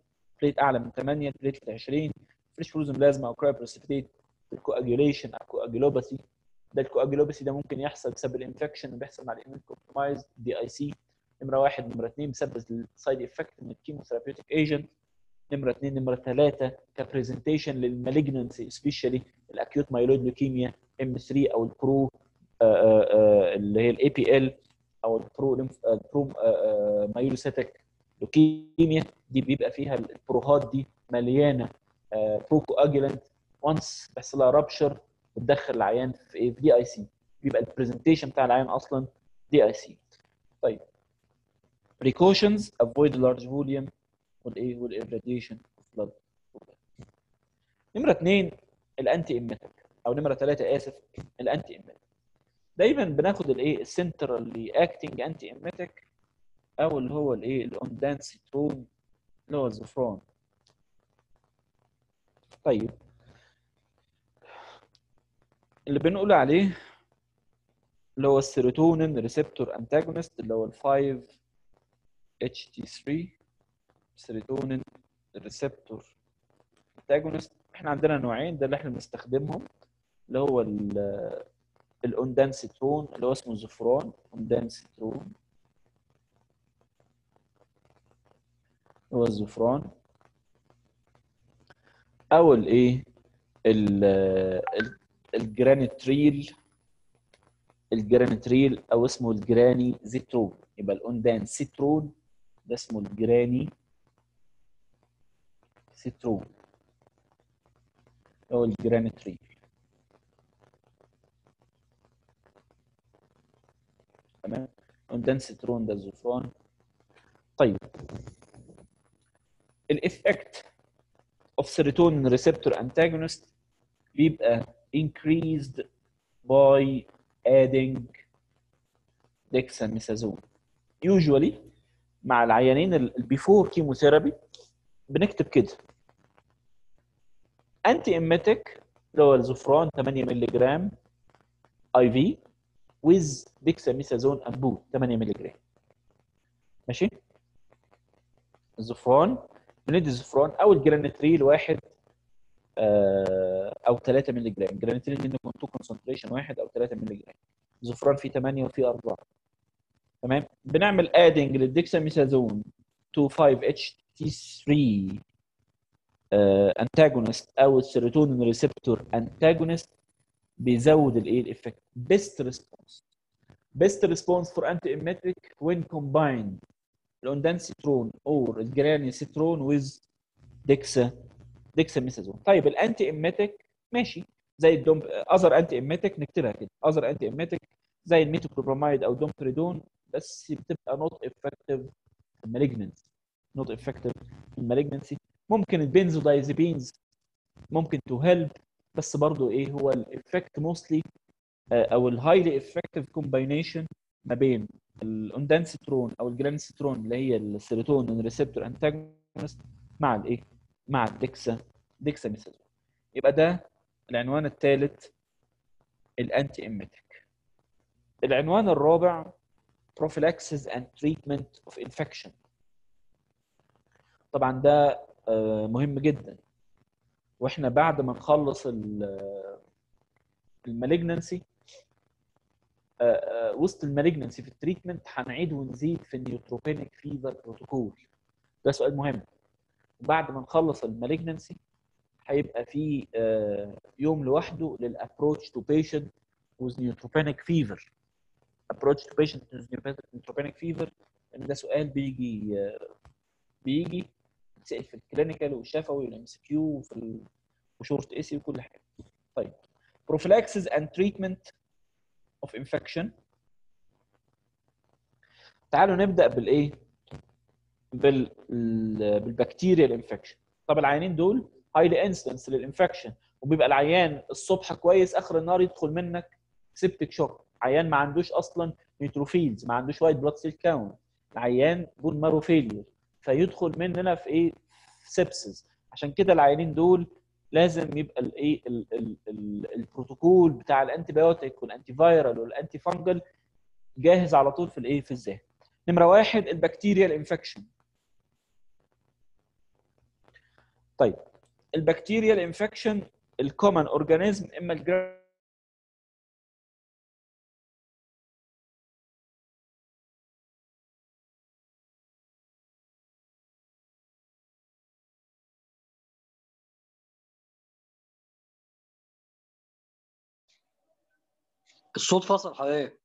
platelet أعلى من 8 platelet 20 fresh frozen plasma أو cryoprecipitate ال coagulation أو coagulopathy ده ال coagulopathy ده ممكن يحصل بسبب ال infection اللي بيحصل مع ال immune compromise DIC. نمرة واحد نمرة اثنين بسبب ال side effect من ال chemotherapeutic agent نمرة اثنين نمرة ثلاثة ك presentation لل malignancy specially ال acute myeloid leukemia M3 أو ال pro آه، آه، آه، اللي هي ال APL أو ال pro ال promyelocytic لوكيميا دي بيبقى فيها البروهات دي مليانة procoagulant once بيحصل لها rupture بتدخل العيان في إيه؟ في DIC بيبقى ال presentation بتاع العيان أصلا DIC طيب. Precautions avoid large volume والايه وال irradiation نمرة اثنين ال antiemetic أو نمرة ثلاثة آسف ال antiemetic دايما بناخد الايه ال centrally acting antiemetic أو اللي هو الايه ال ondansetron اللي هو ال Zofran. طيب. اللي بنقول عليه اللي هو ال serotonin receptor antagonist اللي هو ال 5 HT3 serotonin receptor antagonist. إحنا عندنا نوعين ده اللي إحنا بنستخدمهم اللي هو ال- ال ondansetron اللي هو اسمه Zofran ondansetron هو ال Zofran. أو الايه ال- ال- ال Granitryl ال Granitryl أو اسمه ال granisetron. يبقى ال ondansetron ده اسمه ال granisetron. هو ال Granitryl. تمام؟ ondansetron ده ال Zofran طيب. ال effect of serotonin receptor antagonist بيبقى increased by adding dexamethasone usually مع العيانين ال before chemotherapy بنكتب كده. انتي اميتك اللي هو الزفران 8 مللي جرام اي في dexamethasone and boot 8 مللي جرام. ماشي؟ الزفران بندي الزفران أو الجرانيتريل واحد أو 3 مللي جرام جرانيتريل منه كنتو كونسنتريشن واحد أو 3 مللي جرام زفران فيه 8 وفيه 4 تمام؟ بنعمل adding لل dexamethasone to 5-HT3 antagonist أو ال serotonin receptor antagonist بيزود الإيه؟ ال effect best response best response for antiemetic when combined. ال ondansetron or ال granisetron with dexa dexamethasone طيب ال antiemetic ماشي زي الدوم other antiemetic نكتبها كده. other antiemetic زي الميتوكلوبراميد أو domperidone بس بتبقى not effective ال malignancy not effective في ال malignancy ممكن ال benzodiazepines ممكن to help بس برضو إيه هو ال effect mostly أو ال highly effective combination ما بين ال ondansetron أو ال granisetron اللي هي ال serotonin receptor antagonist مع الايه مع ال dexa dexamethasone يبقى ده العنوان الثالث ال antiemetic العنوان الرابع prophylaxis and treatment of infection. طبعا ده آه، مهم جدا. وإحنا بعد ما نخلص ال malignancy وسط ال malignancy في ال treatment هنعيد ونزيد في ال neutropenic fever protocol. ده سؤال مهم. بعد ما نخلص ال malignancy هيبقى في آه، يوم لوحده لل approach to patient with neutropenic fever. Approach to patient with neutropenic fever إن ده سؤال بيجي آه، بيجي يتسأل في ال clinical والشفوي وال MCQ وفي و short essay وكل حاجة. طيب prophylaxis and treatment of infection. تعالوا نبدأ بالإيه؟ بال بال bacterial infection. طب العيانين دول highly incidence لل infection وبيبقى العيان الصبح كويس آخر النهار يدخل منك septic shock عيان ما عندوش أصلا neutrophils ما عندوش white blood cell count العيان bone marrow failure فيدخل مننا في إيه؟ sepsis عشان كده العيانين دول لازم يبقى الايه البروتوكول بتاع ال antibiotic وال antiviral وال antifungal جاهز على طول في الإيه؟ في الذهن. نمرة واحد ال bacterial infection طيب. ال bacterial infection ال common organism إما الجرام الصوت فصل حضرتك.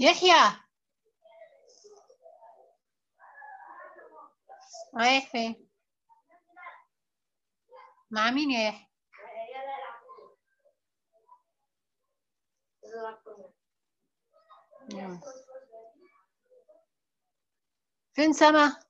يحيى. رايح فين مع مين يا يحيى. فين سما؟